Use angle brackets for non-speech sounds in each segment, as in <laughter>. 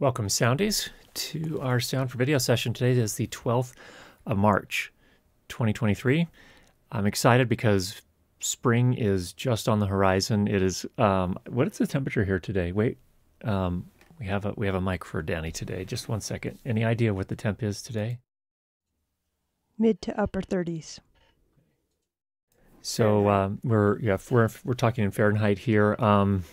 Welcome, Soundies, to our Sound for Video session. Today is the 12th of March, 2023. I'm excited because spring is just on the horizon. It is, um, what is the temperature here today? Wait, um, we have a we have a mic for Danny today. Just one second. Any idea what the temp is today? Mid to upper 30s. So um, we're yeah we're we're talking in Fahrenheit here. Um,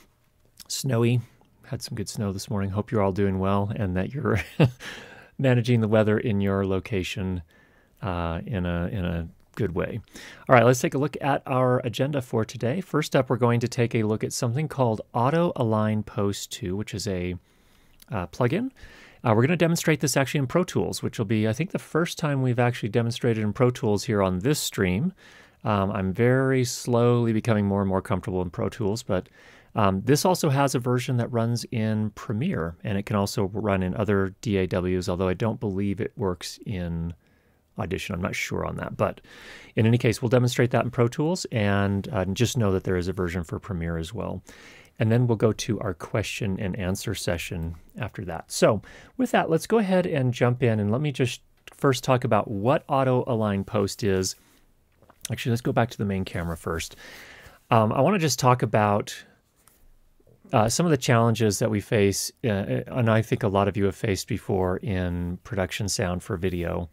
snowy, had some good snow this morning. Hope you're all doing well and that you're <laughs> managing the weather in your location uh, in a in a good way. All right, let's take a look at our agenda for today. First up, we're going to take a look at something called Auto Align Post 2, which is a uh, plugin. Uh, we're going to demonstrate this actually in Pro Tools, which will be, I think, the first time we've actually demonstrated in Pro Tools here on this stream. Um, I'm very slowly becoming more and more comfortable in Pro Tools, but um, this also has a version that runs in Premiere, and it can also run in other DAWs, although I don't believe it works in Audition. I'm not sure on that. But in any case, we'll demonstrate that in Pro Tools, and uh, just know that there is a version for Premiere as well. And then we'll go to our question and answer session after that. So with that, let's go ahead and jump in, and let me just first talk about what Auto Align Post is. Actually, let's go back to the main camera first. Um, I want to just talk about uh, some of the challenges that we face, uh, and I think a lot of you have faced before in production sound for video,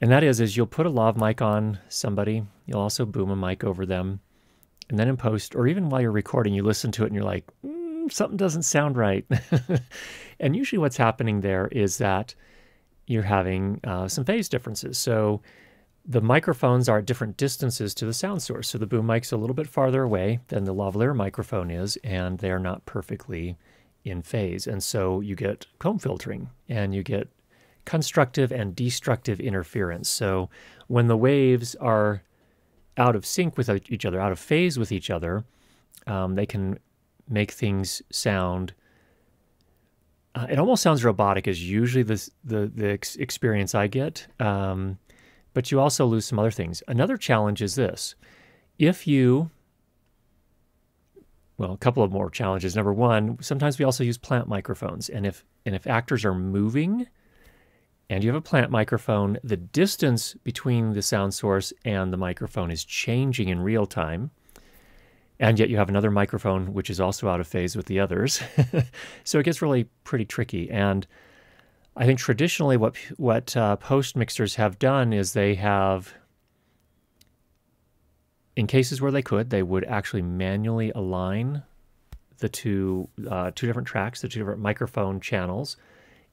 and that is, is you'll put a lav mic on somebody, you'll also boom a mic over them, and then in post, or even while you're recording, you listen to it and you're like, mm, something doesn't sound right. <laughs> and usually, what's happening there is that you're having uh, some phase differences. So the microphones are at different distances to the sound source. So the boom mic's a little bit farther away than the lavalier microphone is, and they're not perfectly in phase. And so you get comb filtering and you get constructive and destructive interference. So when the waves are out of sync with each other, out of phase with each other, um, they can make things sound. Uh, it almost sounds robotic, is usually the the, the ex- experience I get. Um, but you also lose some other things. Another challenge is this if you, well, a couple of more challenges. Number one, sometimes we also use plant microphones. And if, and if actors are moving and you have a plant microphone, the distance between the sound source and the microphone is changing in real time. And yet you have another microphone which is also out of phase with the others. <laughs> so it gets really pretty tricky. And I think traditionally what what uh, post mixers have done is they have, in cases where they could, they would actually manually align the two uh, two different tracks, the two different microphone channels,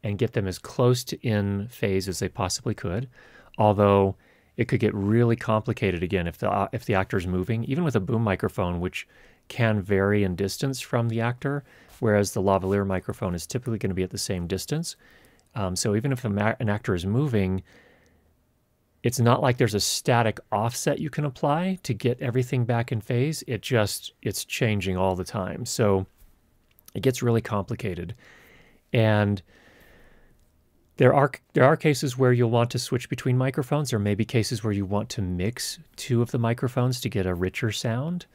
and get them as close to in phase as they possibly could. Although it could get really complicated again if the uh, if the actor is moving, even with a boom microphone, which can vary in distance from the actor, whereas the lavalier microphone is typically going to be at the same distance. Um, so even if an actor is moving, it's not like there's a static offset you can apply to get everything back in phase. It just it's changing all the time. So it gets really complicated. And there are there are cases where you'll want to switch between microphones. There may be cases where you want to mix two of the microphones to get a richer sound.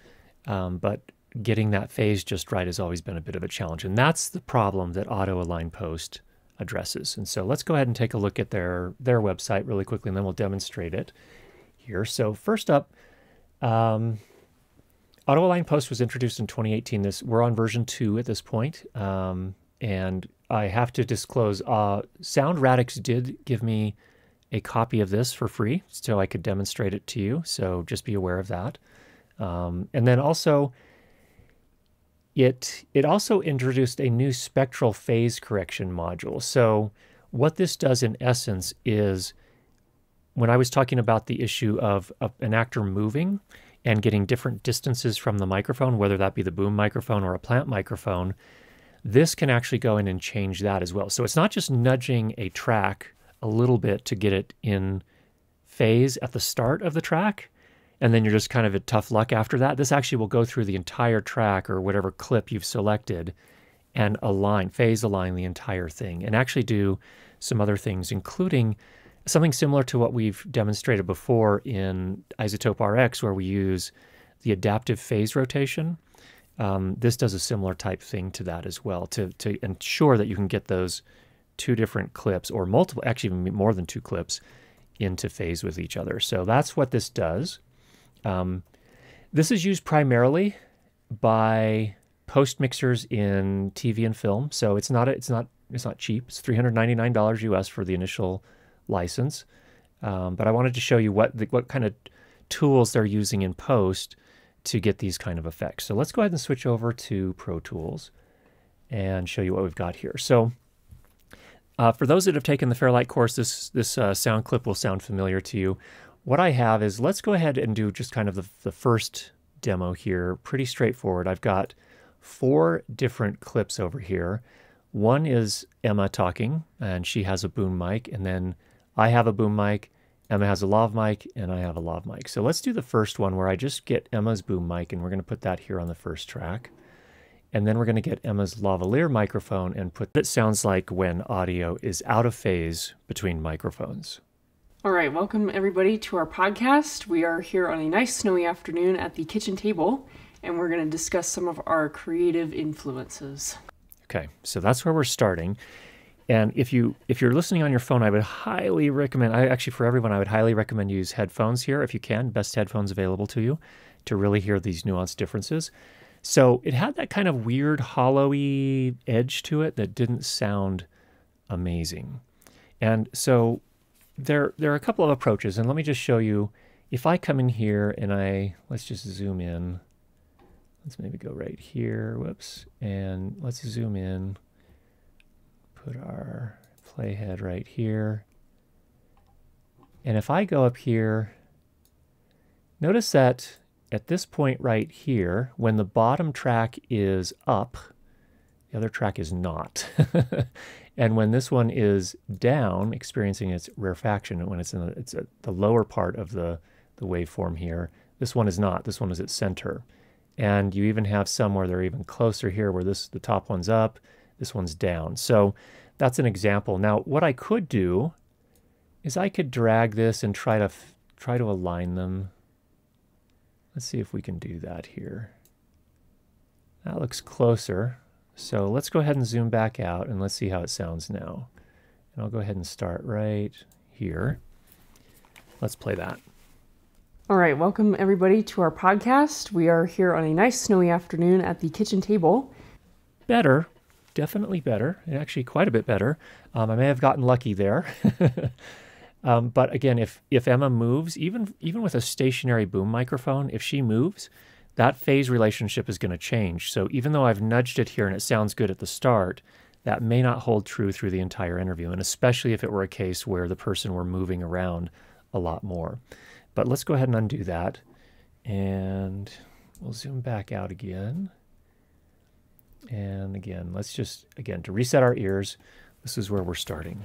Um, but getting that phase just right has always been a bit of a challenge. And that's the problem that Auto Align Post addresses. And so let's go ahead and take a look at their, their website really quickly, and then we'll demonstrate it here. So first up, um, Auto Align Post was introduced in 2018. This We're on version 2 at this point. Um, and I have to disclose, uh, Sound Radix did give me a copy of this for free so I could demonstrate it to you. So just be aware of that. Um, and then also, it, it also introduced a new spectral phase correction module. So what this does in essence is when I was talking about the issue of, of an actor moving and getting different distances from the microphone, whether that be the boom microphone or a plant microphone, this can actually go in and change that as well. So it's not just nudging a track a little bit to get it in phase at the start of the track and then you're just kind of at tough luck after that. This actually will go through the entire track or whatever clip you've selected and align, phase align the entire thing, and actually do some other things, including something similar to what we've demonstrated before in iZotope RX, where we use the adaptive phase rotation. Um, this does a similar type thing to that as well to, to ensure that you can get those two different clips or multiple, actually more than two clips, into phase with each other. So that's what this does. Um, this is used primarily by post mixers in TV and film. So it's not a, it's not it's not cheap. It's three hundred ninety nine dollars US for the initial license. Um, but I wanted to show you what the, what kind of tools they're using in post to get these kind of effects. So let's go ahead and switch over to Pro Tools and show you what we've got here. So uh, for those that have taken the Fairlight course, this, this uh, sound clip will sound familiar to you. What I have is, let's go ahead and do just kind of the, the first demo here. Pretty straightforward. I've got four different clips over here. One is Emma talking, and she has a boom mic, and then I have a boom mic, Emma has a lav mic, and I have a lav mic. So let's do the first one where I just get Emma's boom mic, and we're going to put that here on the first track. And then we're going to get Emma's lavalier microphone and put it sounds like when audio is out of phase between microphones. All right, welcome everybody to our podcast. We are here on a nice snowy afternoon at the kitchen table, and we're going to discuss some of our creative influences. Okay, so that's where we're starting. And if you if you're listening on your phone, I would highly recommend. I actually for everyone, I would highly recommend use headphones here if you can. Best headphones available to you to really hear these nuanced differences. So it had that kind of weird hollowy edge to it that didn't sound amazing. And so there there are a couple of approaches, and let me just show you. If I come in here and I let's just zoom in. Let's maybe go right here. Whoops. And let's zoom in. Put our playhead right here. And if I go up here, notice that at this point right here, when the bottom track is up, the other track is not. <laughs> and when this one is down, experiencing its rarefaction, when it's in the, it's the lower part of the, the waveform here, this one is not. This one is at center. And you even have some where they're even closer here, where this the top one's up, this one's down. So that's an example. Now, what I could do is I could drag this and try to try to align them Let's see if we can do that here. That looks closer. So let's go ahead and zoom back out and let's see how it sounds now. And I'll go ahead and start right here. Let's play that. All right, welcome everybody to our podcast. We are here on a nice snowy afternoon at the kitchen table. Better, definitely better, actually quite a bit better. Um, I may have gotten lucky there. <laughs> Um, but again, if if Emma moves, even even with a stationary boom microphone, if she moves, that phase relationship is going to change. So even though I've nudged it here and it sounds good at the start, that may not hold true through the entire interview, and especially if it were a case where the person were moving around a lot more. But let's go ahead and undo that, and we'll zoom back out again. And again, let's just again to reset our ears. This is where we're starting.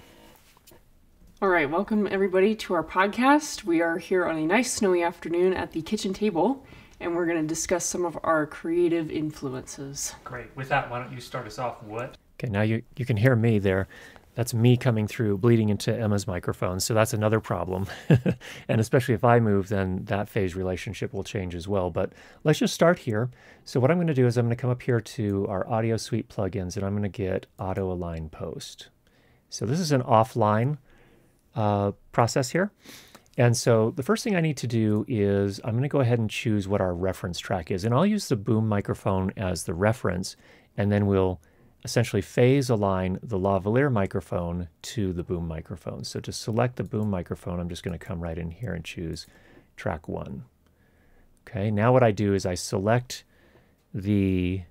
All right, welcome everybody to our podcast. We are here on a nice snowy afternoon at the kitchen table, and we're going to discuss some of our creative influences. Great. With that, why don't you start us off? What? Okay, now you, you can hear me there. That's me coming through, bleeding into Emma's microphone. So that's another problem. <laughs> and especially if I move, then that phase relationship will change as well. But let's just start here. So what I'm going to do is I'm going to come up here to our Audio Suite plugins, and I'm going to get Auto Align Post. So this is an offline uh, process here. And so the first thing I need to do is I'm going to go ahead and choose what our reference track is. And I'll use the boom microphone as the reference, and then we'll essentially phase align the lavalier microphone to the boom microphone. So to select the boom microphone, I'm just going to come right in here and choose track one. Okay, now what I do is I select the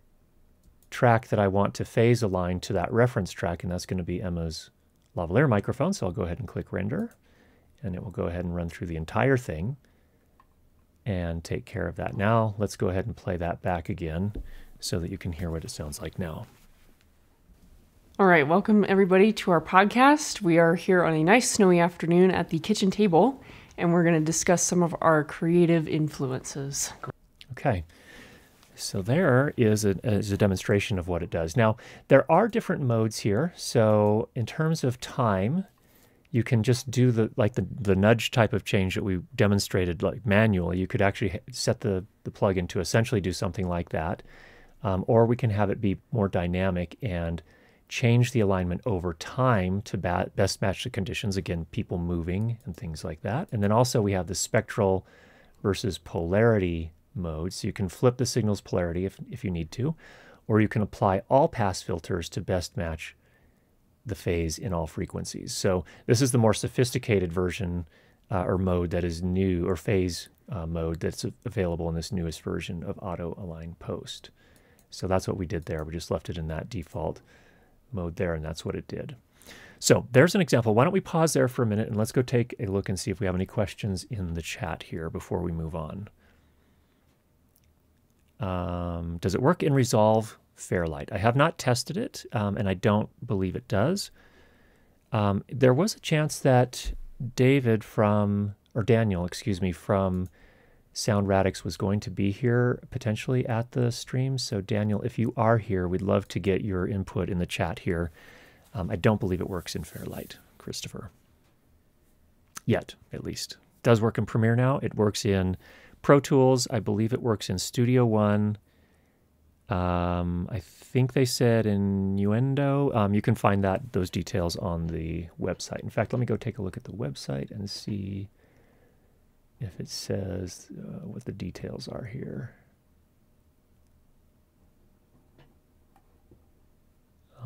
track that I want to phase align to that reference track, and that's going to be Emma's lavalier microphone. So I'll go ahead and click render and it will go ahead and run through the entire thing and take care of that. Now let's go ahead and play that back again so that you can hear what it sounds like now. All right, welcome everybody to our podcast. We are here on a nice snowy afternoon at the kitchen table, and we're going to discuss some of our creative influences. Okay. So there is a, is a demonstration of what it does. Now, there are different modes here. So in terms of time, you can just do the like the, the nudge type of change that we demonstrated like manually. You could actually set the, the plugin to essentially do something like that. Um, or we can have it be more dynamic and change the alignment over time to best match the conditions. Again, people moving and things like that. And then also we have the spectral versus polarity mode. So you can flip the signal's polarity if, if you need to, or you can apply all pass filters to best match the phase in all frequencies. So this is the more sophisticated version uh, or mode that is new, or phase uh, mode that's available in this newest version of Auto Align Post. So that's what we did there. We just left it in that default mode there, and that's what it did. So there's an example. Why don't we pause there for a minute and let's go take a look and see if we have any questions in the chat here before we move on. Um, does it work in Resolve Fairlight? I have not tested it, um, and I don't believe it does. Um, there was a chance that David from, or Daniel, excuse me, from Sound Radix was going to be here potentially at the stream. So, Daniel, if you are here, we'd love to get your input in the chat here. Um, I don't believe it works in Fairlight, Christopher. Yet, at least. It does work in Premiere now. It works in Pro Tools. I believe it works in Studio One. Um, I think they said in Nuendo. Um, you can find that those details on the website. In fact, let me go take a look at the website and see if it says uh, what the details are here.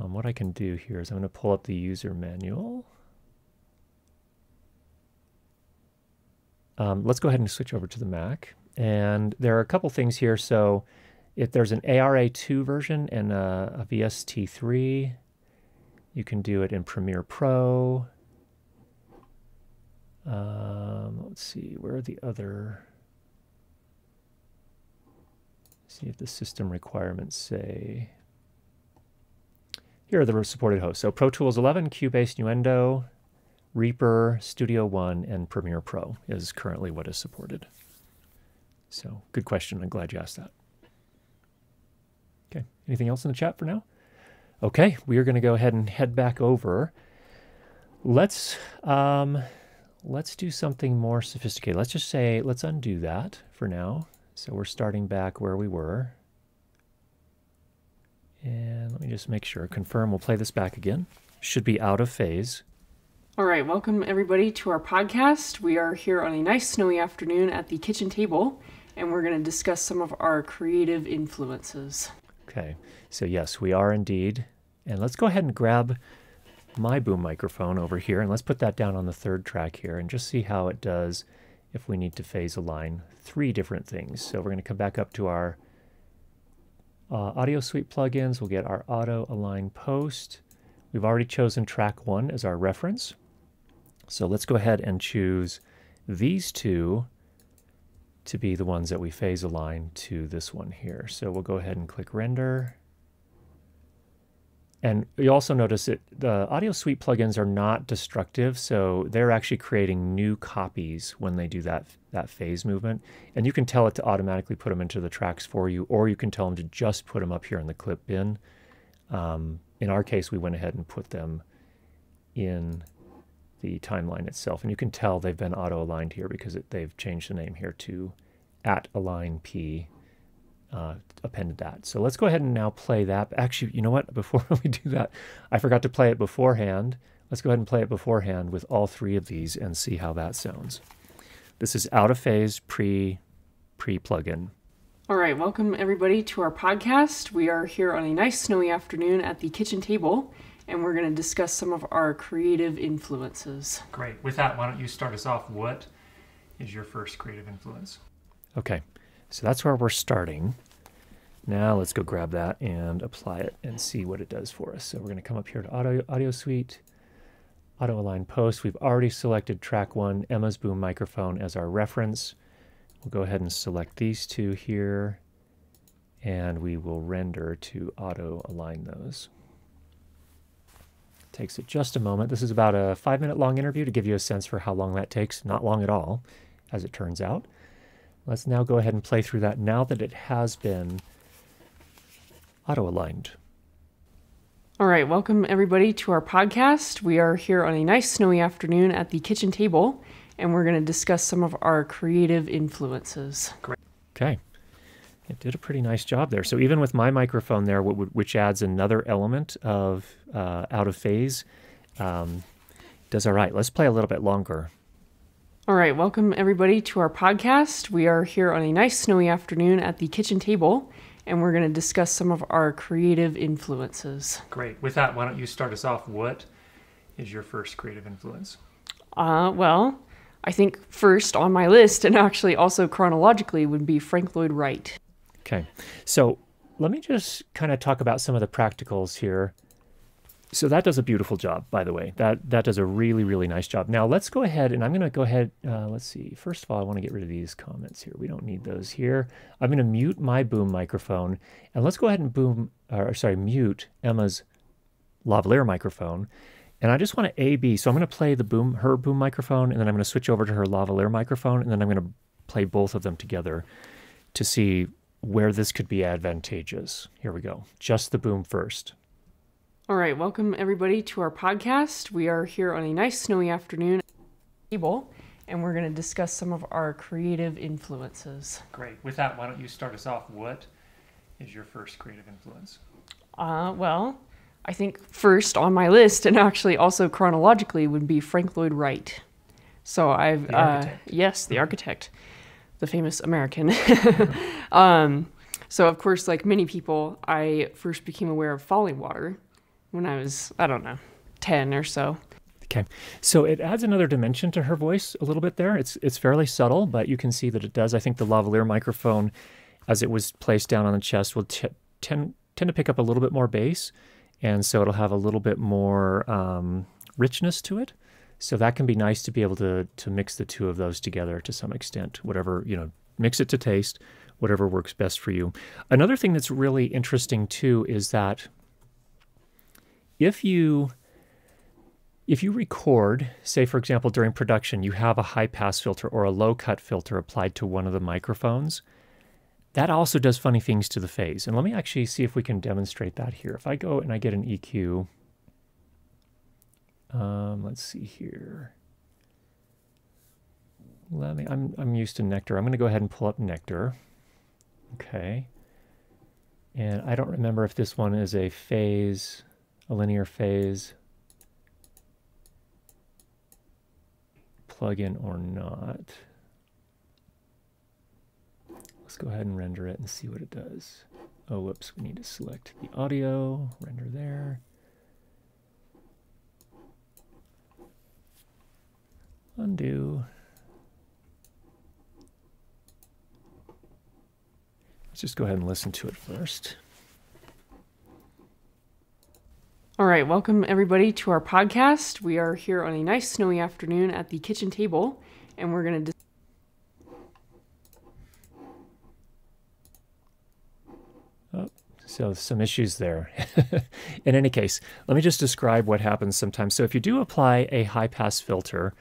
Um, what I can do here is I'm going to pull up the user manual. Um, let's go ahead and switch over to the Mac. And there are a couple things here. So if there's an ARA2 version and a, a VST3, you can do it in Premiere Pro. Um, let's see, where are the other? See if the system requirements say. Here are the supported hosts. So Pro Tools 11, Cubase, Nuendo, Reaper, Studio One, and Premiere Pro is currently what is supported. So good question. I'm glad you asked that. Okay, anything else in the chat for now? Okay, we are going to go ahead and head back over. Let's um, let's do something more sophisticated. Let's just say let's undo that for now. So we're starting back where we were. And let me just make sure, confirm, we'll play this back again. Should be out of phase. All right, welcome everybody to our podcast. We are here on a nice snowy afternoon at the kitchen table, and we're going to discuss some of our creative influences. Okay, so yes, we are indeed. And let's go ahead and grab my boom microphone over here, and let's put that down on the third track here and just see how it does if we need to phase align three different things. So we're going to come back up to our uh, Audio Suite plugins. We'll get our Auto Align Post. We've already chosen track one as our reference. So let's go ahead and choose these two to be the ones that we phase align to this one here. So we'll go ahead and click render. And you also notice that the Audio Suite plugins are not destructive, so they're actually creating new copies when they do that, that phase movement. And you can tell it to automatically put them into the tracks for you, or you can tell them to just put them up here in the clip bin. Um, in our case, we went ahead and put them in the timeline itself. And you can tell they've been auto-aligned here because it, they've changed the name here to at align p uh, appended that. So let's go ahead and now play that. Actually, you know what? <laughs> Before we do that, I forgot to play it beforehand. Let's go ahead and play it beforehand with all three of these and see how that sounds. This is out of phase pre pre plugin. All right, welcome everybody to our podcast. We are here on a nice snowy afternoon at the kitchen table, and we're going to discuss some of our creative influences. Great. With that, why don't you start us off? What is your first creative influence? Okay, so that's where we're starting. Now let's go grab that and apply it and see what it does for us. So we're going to come up here to Audio, Audio Suite, Auto Align Post. We've already selected track one, Emma's Boom microphone as our reference. We'll go ahead and select these two here and we will render to auto align those. Takes it just a moment. This is about a five minute long interview to give you a sense for how long that takes. Not long at all, as it turns out. Let's now go ahead and play through that now that it has been auto-aligned. All right, welcome everybody to our podcast. We are here on a nice snowy afternoon at the kitchen table, and we're going to discuss some of our creative influences. Great. Okay. It did a pretty nice job there. So even with my microphone there, which adds another element of uh, out of phase, um, does all right. Let's play a little bit longer. All right, welcome everybody to our podcast. We are here on a nice snowy afternoon at the kitchen table, and we're going to discuss some of our creative influences. Great. With that, why don't you start us off? What is your first creative influence? Uh, well, I think first on my list, and actually also chronologically, would be Frank Lloyd Wright. Okay. So let me just kind of talk about some of the practicals here. So that does a beautiful job, by the way. That that does a really really nice job. Now let's go ahead and I'm going to go ahead. Uh, let's see. First of all, I want to get rid of these comments here. We don't need those here. I'm going to mute my boom microphone, and let's go ahead and boom, or sorry, mute Emma's lavalier microphone. And I just want to A B. So I'm going to play the boom her boom microphone, and then I'm going to switch over to her lavalier microphone, and then I'm going to play both of them together to see where this could be advantageous. Here we go. Just the boom first. All right, welcome everybody to our podcast. We are here on a nice snowy afternoon table, and we're going to discuss some of our creative influences. Great. With that, why don't you start us off? What is your first creative influence? Uh, well, I think first on my list, and actually also chronologically, would be Frank Lloyd Wright. So I've uh, yes, the architect the famous American. <laughs> um, so, of course, like many people, I first became aware of Fallingwater when I was, I don't know, 10 or so. Okay. So it adds another dimension to her voice a little bit there. It's it's fairly subtle, but you can see that it does. I think the lavalier microphone, as it was placed down on the chest, will tend tend to pick up a little bit more bass, and so it'll have a little bit more um, richness to it. So that can be nice to be able to to mix the two of those together to some extent. Whatever you know, mix it to taste, whatever works best for you. Another thing that's really interesting too is that if you if you record, say for example during production, you have a high pass filter or a low cut filter applied to one of the microphones, that also does funny things to the phase. And let me actually see if we can demonstrate that here. If I go and I get an EQ um, let's see here. Let me, I'm, I'm used to Nectar. I'm going to go ahead and pull up Nectar. Okay. And I don't remember if this one is a phase, a linear phase plugin or not. Let's go ahead and render it and see what it does. Oh, whoops, we need to select the audio, render there. Undo. Let's just go ahead and listen to it first. All right, welcome everybody to our podcast. We are here on a nice snowy afternoon at the kitchen table, and we're going to. Oh, so some issues there. <laughs> In any case, let me just describe what happens sometimes. So if you do apply a high pass filter,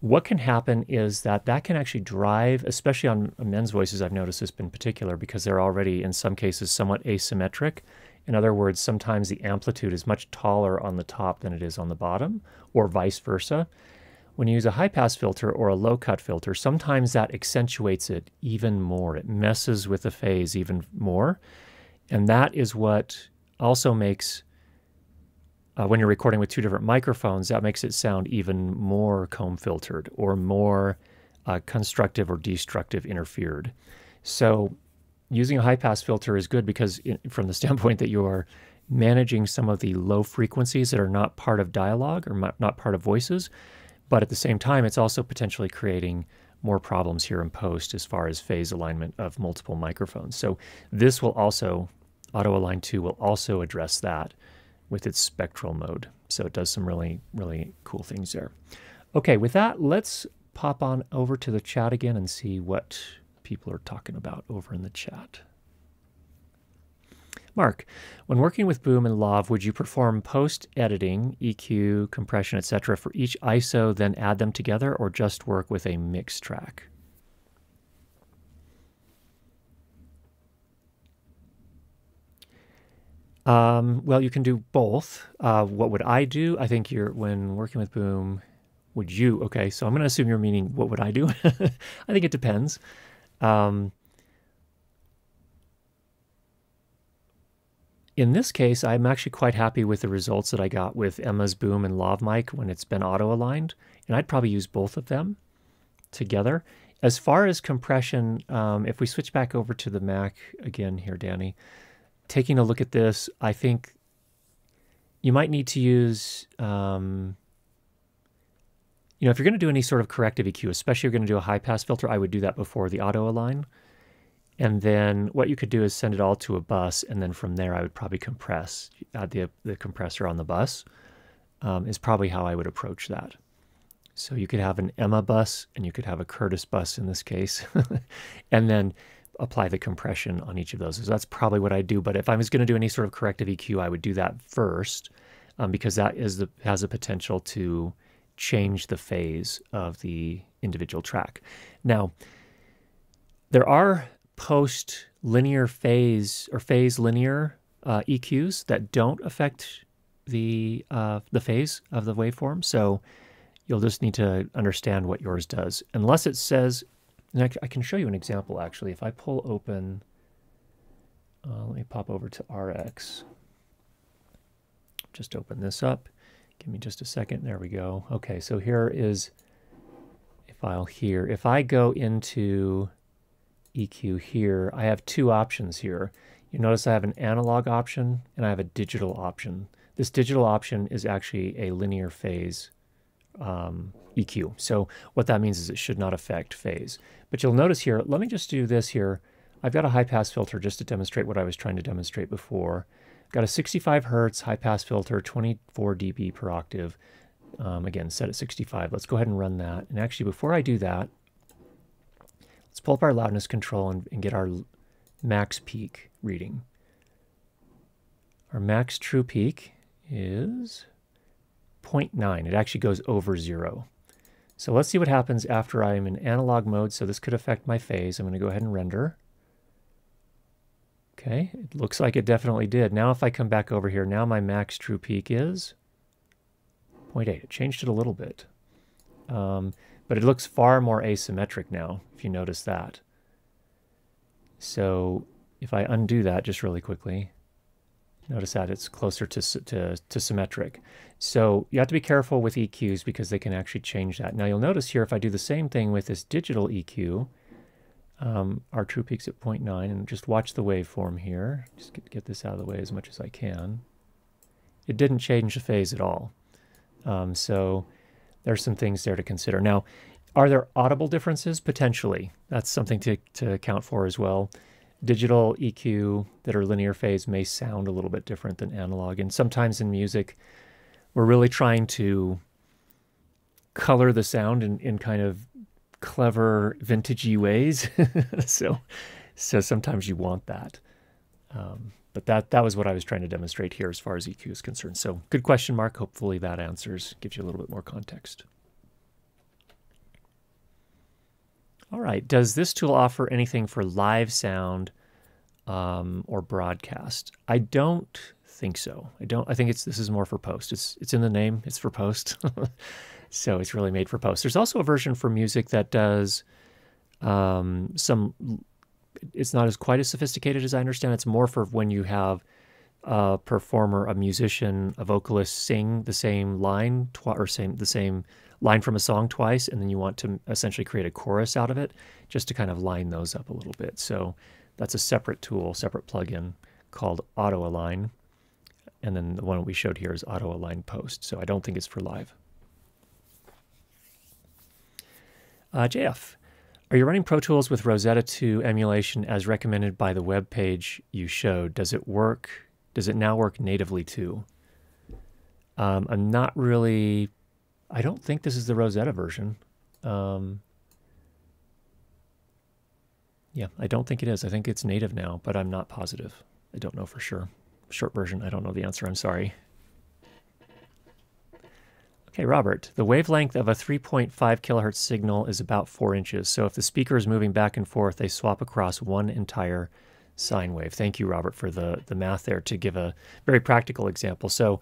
what can happen is that that can actually drive, especially on men's voices, I've noticed this in particular, because they're already in some cases somewhat asymmetric. In other words, sometimes the amplitude is much taller on the top than it is on the bottom, or vice versa. When you use a high pass filter or a low cut filter, sometimes that accentuates it even more. It messes with the phase even more. And that is what also makes uh, when you're recording with two different microphones, that makes it sound even more comb filtered or more uh, constructive or destructive interfered. So, using a high pass filter is good because, in, from the <laughs> standpoint that you are managing some of the low frequencies that are not part of dialogue or not part of voices, but at the same time, it's also potentially creating more problems here in post as far as phase alignment of multiple microphones. So, this will also, Auto Align 2 will also address that with its spectral mode. So it does some really, really cool things there. Okay, with that, let's pop on over to the chat again and see what people are talking about over in the chat. Mark, when working with Boom and Lav, would you perform post editing, EQ, compression, etc., for each ISO, then add them together, or just work with a mix track? Um, well, you can do both. Uh, what would I do? I think you're when working with Boom. Would you? Okay, so I'm going to assume you're meaning what would I do? <laughs> I think it depends. Um, in this case, I'm actually quite happy with the results that I got with Emma's Boom and Lav Mic when it's been auto aligned, and I'd probably use both of them together. As far as compression, um, if we switch back over to the Mac again here, Danny, taking a look at this, I think you might need to use, um, you know, if you're going to do any sort of corrective EQ, especially if you're going to do a high pass filter, I would do that before the auto align. And then what you could do is send it all to a bus, and then from there I would probably compress, add the, the compressor on the bus, um, is probably how I would approach that. So you could have an Emma bus, and you could have a Curtis bus in this case, <laughs> and then apply the compression on each of those. So that's probably what I do. But if I was going to do any sort of corrective EQ, I would do that first, um, because that is the has the potential to change the phase of the individual track. Now, there are post linear phase or phase linear uh, EQs that don't affect the uh, the phase of the waveform. So you'll just need to understand what yours does, unless it says. And I, I can show you an example actually. If I pull open, uh, let me pop over to RX. Just open this up. Give me just a second. There we go. Okay, so here is a file here. If I go into EQ here, I have two options here. You notice I have an analog option and I have a digital option. This digital option is actually a linear phase um, EQ. So what that means is it should not affect phase. But you'll notice here, let me just do this here. I've got a high pass filter just to demonstrate what I was trying to demonstrate before. Got a 65 hertz high pass filter, 24 dB per octave. Um, again, set at 65. Let's go ahead and run that. And actually, before I do that, Let's pull up our loudness control and, and get our max peak reading. Our max true peak is 0.9. It actually goes over zero. So let's see what happens after I'm in analog mode. So this could affect my phase. I'm going to go ahead and render. Okay, it looks like it definitely did. Now if I come back over here, now my max true peak is 0.8. It changed it a little bit. Um, but it looks far more asymmetric now, if you notice that. So if I undo that just really quickly, notice that it's closer to, to, to symmetric. So you have to be careful with EQs because they can actually change that. Now you'll notice here if I do the same thing with this digital EQ, um, our true peak's at 0.9, and just watch the waveform here. Just get, get this out of the way as much as I can. It didn't change the phase at all. Um, so there's some things there to consider. Now, are there audible differences? Potentially. That's something to, to account for as well. Digital EQ that are linear phase may sound a little bit different than analog. And sometimes in music, we're really trying to color the sound in, in kind of clever, vintagey ways. <laughs> so, so sometimes you want that. Um, but that that was what I was trying to demonstrate here as far as EQ is concerned. So good question, Mark. Hopefully that answers, gives you a little bit more context. All right. Does this tool offer anything for live sound um, or broadcast? I don't think so. I don't. I think it's this is more for post. It's it's in the name. It's for post. <laughs> so it's really made for post. There's also a version for music that does um, some it's not as quite as sophisticated as I understand. It's more for when you have a performer, a musician, a vocalist sing the same line or same the same line from a song twice, and then you want to essentially create a chorus out of it, just to kind of line those up a little bit. So that's a separate tool, separate plugin called Auto Align, and then the one we showed here is Auto Align Post. So I don't think it's for live. Uh, JF, are you running Pro Tools with Rosetta 2 emulation as recommended by the web page you showed? Does it work? Does it now work natively too? Um, I'm not really. I don't think this is the Rosetta version. Um, yeah, I don't think it is. I think it's native now, but I'm not positive. I don't know for sure. Short version, I don't know the answer. I'm sorry. Okay, Robert, the wavelength of a 3.5 kilohertz signal is about four inches. So if the speaker is moving back and forth, they swap across one entire sine wave. Thank you, Robert, for the, the math there to give a very practical example. So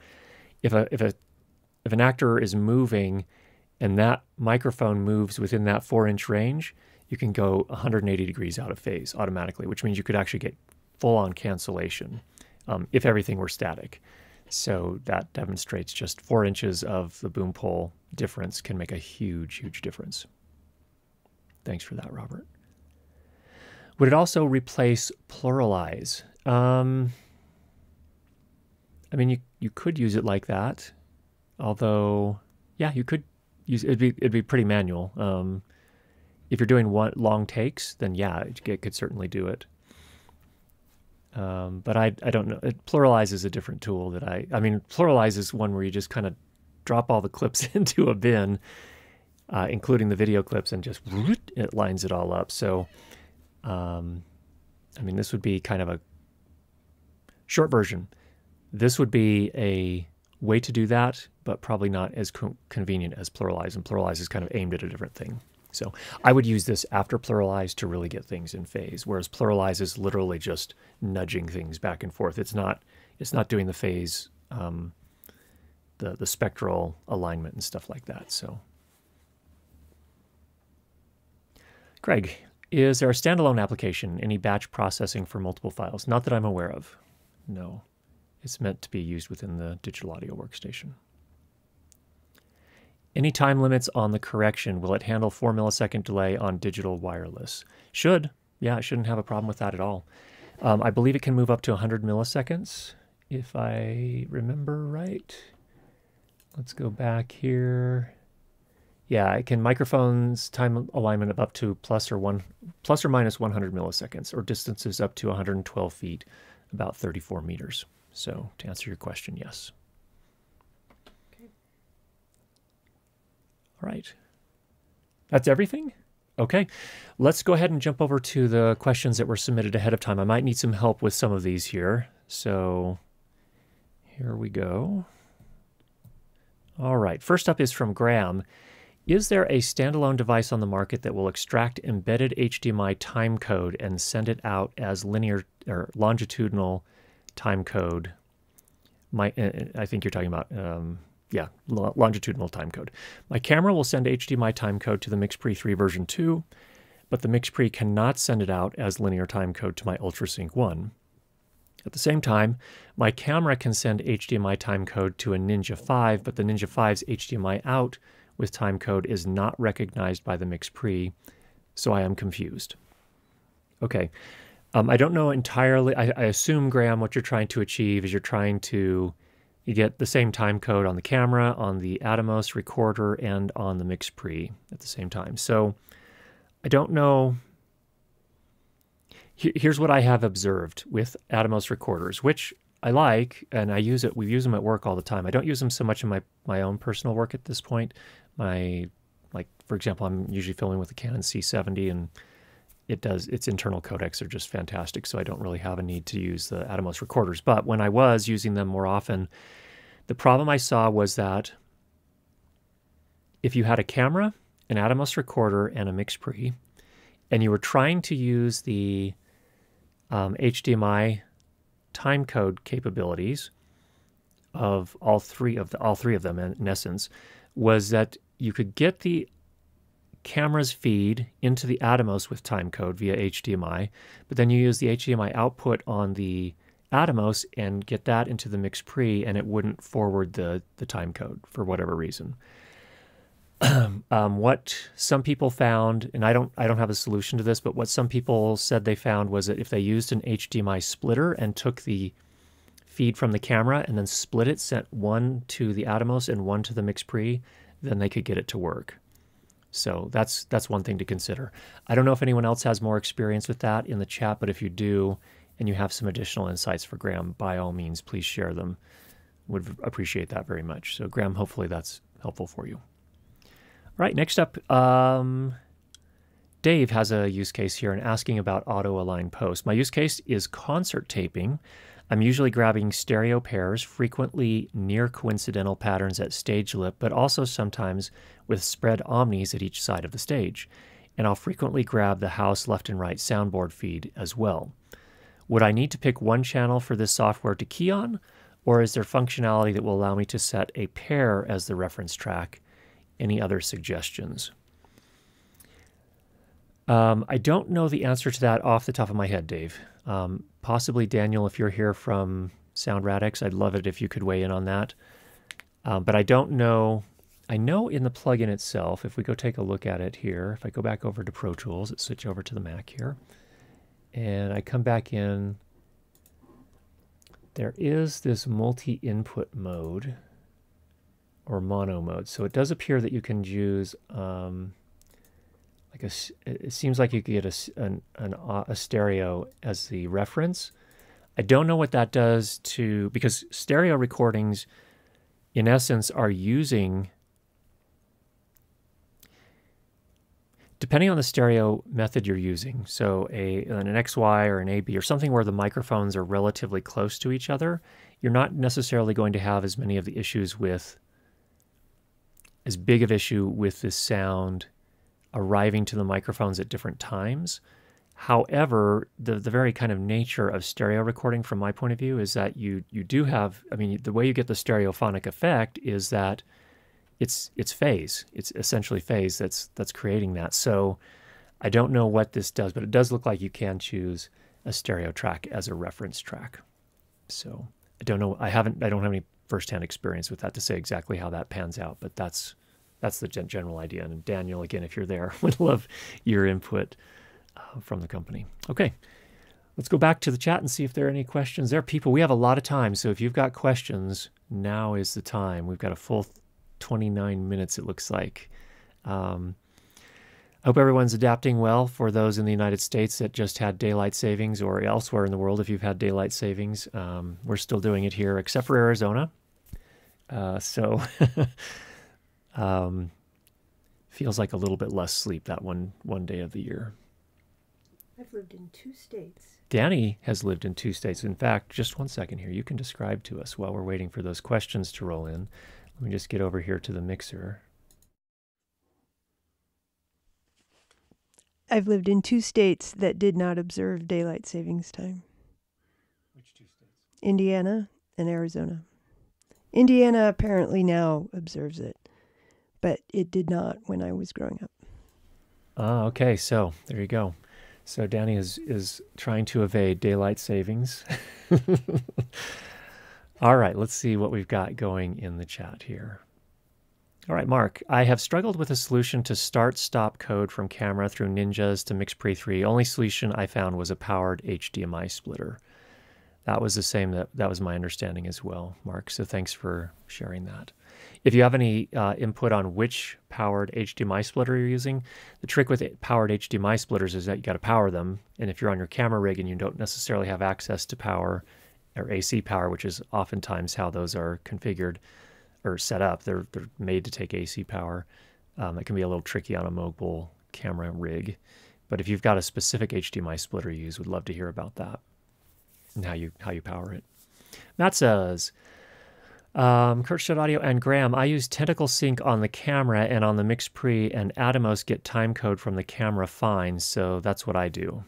if a if a if an actor is moving and that microphone moves within that four inch range, you can go 180 degrees out of phase automatically, which means you could actually get full on cancellation um, if everything were static. So that demonstrates just four inches of the boom pole difference can make a huge, huge difference. Thanks for that, Robert. Would it also replace PluralEyes? Um, I mean, you you could use it like that, although, yeah, you could use it'd be it'd be pretty manual. Um, if you're doing one long takes, then yeah, it could certainly do it. Um, but I I don't know. It, PluralEyes is a different tool that I I mean PluralEyes is one where you just kind of drop all the clips <laughs> into a bin, uh, including the video clips, and just it lines it all up. So, um, I mean, this would be kind of a short version. This would be a way to do that, but probably not as co- convenient as PluralEyes. And PluralEyes is kind of aimed at a different thing. So I would use this after PluralEyes to really get things in phase, whereas PluralEyes is literally just nudging things back and forth. It's not it's not doing the phase, um, the the spectral alignment and stuff like that. So, Greg, is there a standalone application, any batch processing for multiple files? Not that I'm aware of. No, it's meant to be used within the digital audio workstation. Any time limits on the correction? Will it handle 4 millisecond delay on digital wireless? Should. Yeah, it shouldn't have a problem with that at all. Um, I believe it can move up to 100 milliseconds, if I remember right. Let's go back here. Yeah, it can microphones time alignment of up to plus or one plus or minus 100 milliseconds, or distances up to 112 feet, about 34 meters. So to answer your question, yes. Okay. All right. That's everything? Okay. Let's go ahead and jump over to the questions that were submitted ahead of time. I might need some help with some of these here. So here we go. All right. First up is from Graham. Is there a standalone device on the market that will extract embedded HDMI time code and send it out as linear or longitudinal time code? My, uh, I think you're talking about um, yeah, longitudinal time code. My camera will send HDMI time code to the MixPre 3 version 2, but the MixPre cannot send it out as linear time code to my UltraSync 1. At the same time, my camera can send HDMI time code to a Ninja 5, but the Ninja 5's HDMI out with time code is not recognized by the MixPre, so I am confused. Okay, um, I don't know entirely. I, I assume, Graham, what you're trying to achieve is you're trying to get the same time code on the camera, on the Atomos recorder, and on the Mix Pre at the same time. So I don't know. Here's what I have observed with Atomos recorders, which I like and I use it. We use them at work all the time. I don't use them so much in my, my own personal work at this point. My like for example, I'm usually filming with a Canon C70 and it does its internal codecs are just fantastic so i don't really have a need to use the atomos recorders. But when i was using them more often the problem i saw was that if you had a camera an atomos recorder and a mix pre and you were trying to use the um, hdmi timecode capabilities of all three of the, all three of them in, in essence was that you could get the camera's feed into the Atomos with timecode via HDMI, but then you use the HDMI output on the Atomos and get that into the MixPre, and it wouldn't forward the the timecode for whatever reason. <clears throat> um, what some people found, and I don't I don't have a solution to this, but what some people said they found was that if they used an HDMI splitter and took the feed from the camera and then split it, sent one to the Atomos and one to the MixPre, then they could get it to work. So that's that's one thing to consider. I don't know if anyone else has more experience with that in the chat, but if you do and you have some additional insights for Graham, by all means, please share them. Would appreciate that very much. So Graham, hopefully that's helpful for you. All right, next up, um, Dave has a use case here and asking about auto align post. My use case is concert taping. I'm usually grabbing stereo pairs, frequently near coincidental patterns at stage lip, but also sometimes with spread omnis at each side of the stage. And I'll frequently grab the house left and right soundboard feed as well. Would I need to pick one channel for this software to key on, or is there functionality that will allow me to set a pair as the reference track? Any other suggestions? Um, I don't know the answer to that off the top of my head, Dave. Um, possibly Daniel, if you're here from Sound Radix, I'd love it if you could weigh in on that. Um, but I don't know. I know in the plugin itself, if we go take a look at it here, if I go back over to Pro Tools, let's switch over to the Mac here, and I come back in, there is this multi-input mode or mono mode. So it does appear that you can use um, like a. It seems like you could get a an, an, uh, a stereo as the reference. I don't know what that does to because stereo recordings, in essence, are using. Depending on the stereo method you're using, so a an XY or an AB or something where the microphones are relatively close to each other, you're not necessarily going to have as many of the issues with as big of issue with this sound arriving to the microphones at different times. However, the the very kind of nature of stereo recording from my point of view is that you you do have I mean the way you get the stereophonic effect is that it's it's phase. It's essentially phase that's that's creating that. So I don't know what this does, but it does look like you can choose a stereo track as a reference track. So I don't know. I haven't. I don't have any firsthand experience with that to say exactly how that pans out, but that's that's the general idea. And Daniel, again, if you're there, <laughs> would love your input uh, from the company. Okay, let's go back to the chat and see if there are any questions there. are People, we have a lot of time, so if you've got questions, now is the time. We've got a full 29 minutes, it looks like. Um, I hope everyone's adapting well for those in the United States that just had daylight savings or elsewhere in the world if you've had daylight savings. Um, we're still doing it here, except for Arizona. Uh, so <laughs> um, feels like a little bit less sleep that one one day of the year. I've lived in two states. Danny has lived in two states. In fact, just one second here. You can describe to us while we're waiting for those questions to roll in. Let me just get over here to the mixer. I've lived in two states that did not observe daylight savings time. Which two states? Indiana and Arizona. Indiana apparently now observes it, but it did not when I was growing up. Ah, okay. So there you go. So Danny is is trying to evade daylight savings. <laughs> All right, let's see what we've got going in the chat here. All right, Mark, I have struggled with a solution to start stop code from camera through Ninjas to MixPre 3. Only solution I found was a powered HDMI splitter. That was the same, that, that was my understanding as well, Mark. So thanks for sharing that. If you have any uh, input on which powered HDMI splitter you're using, the trick with powered HDMI splitters is that you got to power them. And if you're on your camera rig and you don't necessarily have access to power or AC power, which is oftentimes how those are configured, or set up. They're they're made to take AC power. Um, it can be a little tricky on a mobile camera rig, but if you've got a specific HDMI splitter you use, we'd love to hear about that and how you how you power it. Matt says, um, Curtis Judd Audio and Graham, I use Tentacle Sync on the camera and on the Mix Pre and Atomos get timecode from the camera fine, so that's what I do.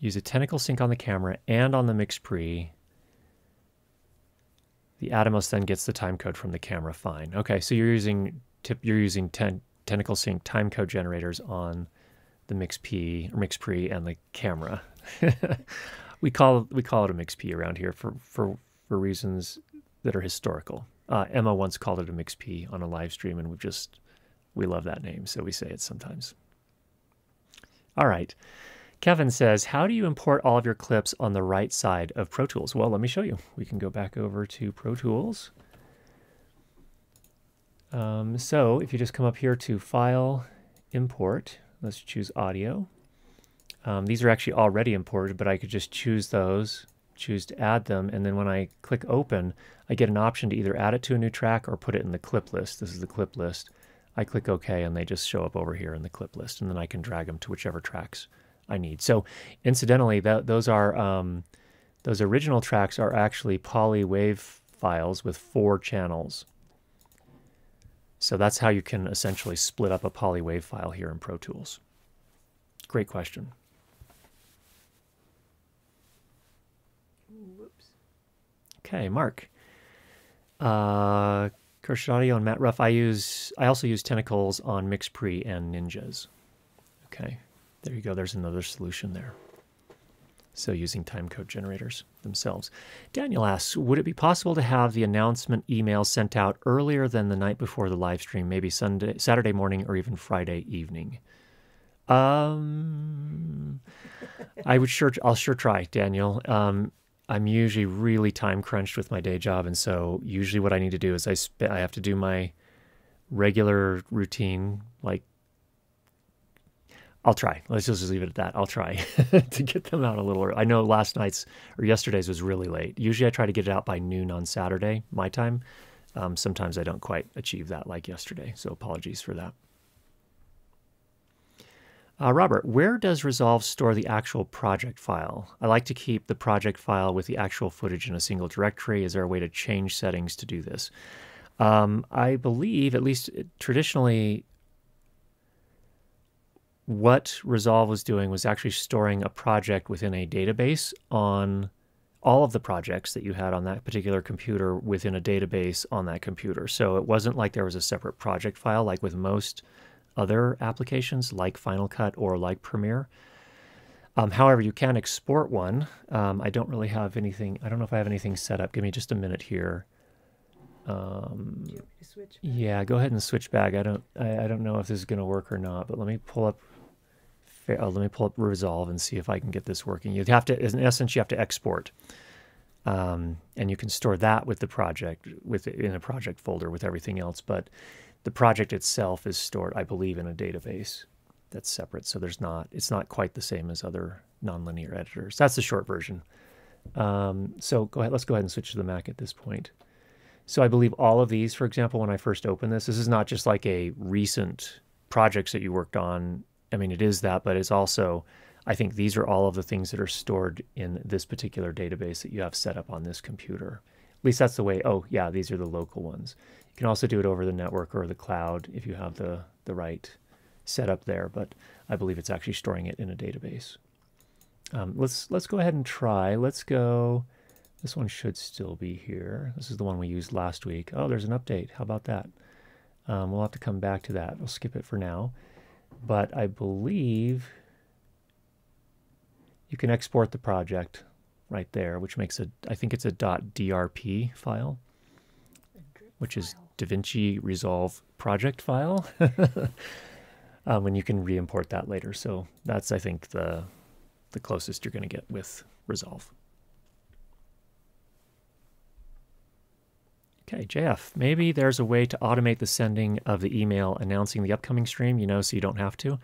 Use a Tentacle Sync on the camera and on the Mix Pre. the Atomos then gets the timecode from the camera fine. Okay, so you're using tip, you're using ten, Tentacle Sync timecode generators on the MixP or MixPre and the camera. <laughs> we call we call it a MixP around here for for for reasons that are historical. Uh, Emma once called it a MixP on a live stream, and we've just we love that name, so we say it sometimes. All right. Kevin says, How do you import all of your clips on the right side of Pro Tools? Well, let me show you. We can go back over to Pro Tools. Um, so if you just come up here to File, Import, let's choose Audio. Um, these are actually already imported, but I could just choose those, choose to add them, and then when I click Open, I get an option to either add it to a new track or put it in the clip list. This is the clip list. I click OK, and they just show up over here in the clip list, and then I can drag them to whichever tracks I need. So incidentally, those are um, those original tracks are actually poly wave files with four channels. So that's how you can essentially split up a poly wave file here in Pro Tools. Great question. Okay, Mark. Uh, Audio and Matt Ruff. I use. I also use tentacles on MixPre and Ninjas. Okay, there you go. There's another solution there. So using timecode generators themselves. Daniel asks, would it be possible to have the announcement email sent out earlier than the night before the live stream, maybe Sunday, Saturday morning, or even Friday evening? Um, I would sure, I'll sure try, Daniel. Um, I'm usually really time crunched with my day job, and so usually what I need to do is I sp- I have to do my regular routine, like I'll try. Let's just leave it at that. I'll try <laughs> to get them out a little early. I know last night's or yesterday's was really late. Usually I try to get it out by noon on Saturday, my time. Um, sometimes I don't quite achieve that like yesterday, so apologies for that. Uh, Robert, where does Resolve store the actual project file? I like to keep the project file with the actual footage in a single directory. Is there a way to change settings to do this? Um, I believe, at least traditionally, what Resolve was doing was actually storing a project within a database on all of the projects that you had on that particular computer within a database on that computer. So it wasn't like there was a separate project file like with most other applications like Final Cut or like Premiere. Um, however, you can export one. Um, I don't really have anything. I don't know if I have anything set up. Give me just a minute here. Um, yeah, go ahead and switch back. I don't. I, I don't know if this is going to work or not. But let me pull up. Oh, let me pull up Resolve and see if I can get this working. You have to, in essence, you have to export, um, and you can store that with the project with in a project folder with everything else. But the project itself is stored, I believe, in a database that's separate. So there's not, it's not quite the same as other nonlinear editors. That's the short version. Um, so go ahead, let's go ahead and switch to the Mac at this point. So I believe all of these, for example, when I first opened this, this is not just like a recent projects that you worked on. I mean, it is that, but it's also, I think these are all of the things that are stored in this particular database that you have set up on this computer. At least that's the way, oh yeah, these are the local ones. You can also do it over the network or the cloud if you have the, the right setup there, but I believe it's actually storing it in a database. Um, let's let's go ahead and try. Let's go. This one should still be here. This is the one we used last week. Oh, there's an update. How about that? Um, we'll have to come back to that. We'll skip it for now. But I believe you can export the project right there, which makes it, I think it's a .drp file which is DaVinci Resolve project file. <laughs> um, and you can re-import that later. So that's, I think, the, the closest you're going to get with Resolve. Okay, JF, maybe there's a way to automate the sending of the email announcing the upcoming stream, you know, so you don't have to.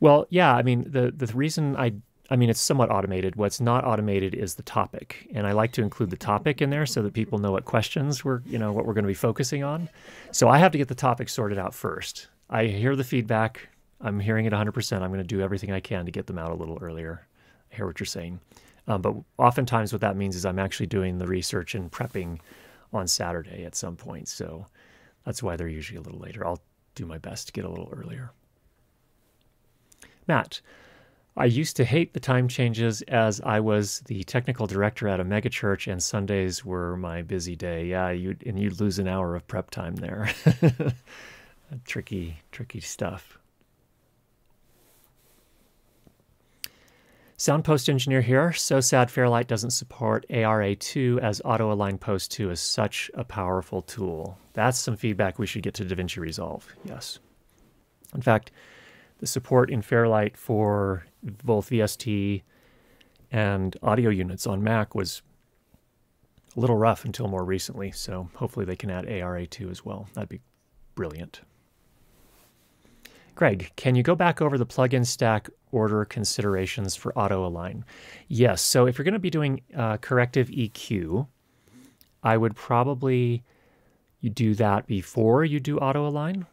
Well, yeah, I mean, the, the reason I I mean, it's somewhat automated. What's not automated is the topic, and I like to include the topic in there so that people know what questions we're, you know, what we're going to be focusing on. So I have to get the topic sorted out first. I hear the feedback. I'm hearing it 100%. I'm going to do everything I can to get them out a little earlier. I hear what you're saying, um, but oftentimes what that means is I'm actually doing the research and prepping on Saturday at some point. So that's why they're usually a little later. I'll do my best to get a little earlier. Matt, I used to hate the time changes as I was the technical director at a megachurch, and Sundays were my busy day. Yeah, you and you'd lose an hour of prep time there. <laughs> tricky, tricky stuff. Sound post engineer here. So sad Fairlight doesn't support ARA2 as auto align post 2 is such a powerful tool. That's some feedback we should get to DaVinci Resolve. Yes. In fact, the support in Fairlight for both VST and audio units on Mac was a little rough until more recently. So hopefully they can add ARA2 as well. That'd be brilliant. Greg, can you go back over the plugin stack order considerations for auto align? Yes. So if you're going to be doing uh, corrective EQ, I would probably you do that before you do auto align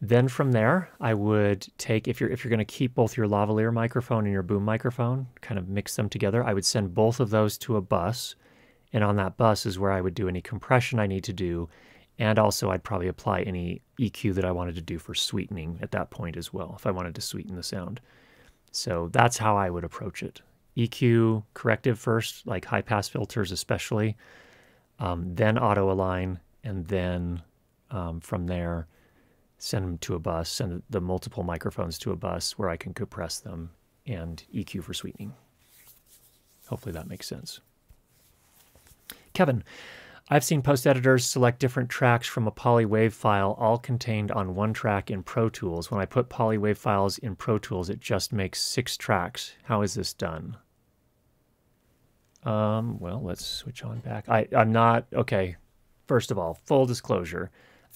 then from there, I would take if you're if you're going to keep both your lavalier microphone and your boom microphone, kind of mix them together. I would send both of those to a bus, and on that bus is where I would do any compression I need to do, and also I'd probably apply any EQ that I wanted to do for sweetening at that point as well, if I wanted to sweeten the sound. So that's how I would approach it. EQ corrective first, like high pass filters especially, um, then auto align, and then um, from there send them to a bus, send the multiple microphones to a bus where I can compress them and EQ for sweetening. Hopefully that makes sense. Kevin, I've seen post editors select different tracks from a polywave file all contained on one track in Pro Tools. When I put polywave files in Pro Tools, it just makes six tracks. How is this done? Um, well, let's switch on back. I, I'm not, okay. First of all, full disclosure,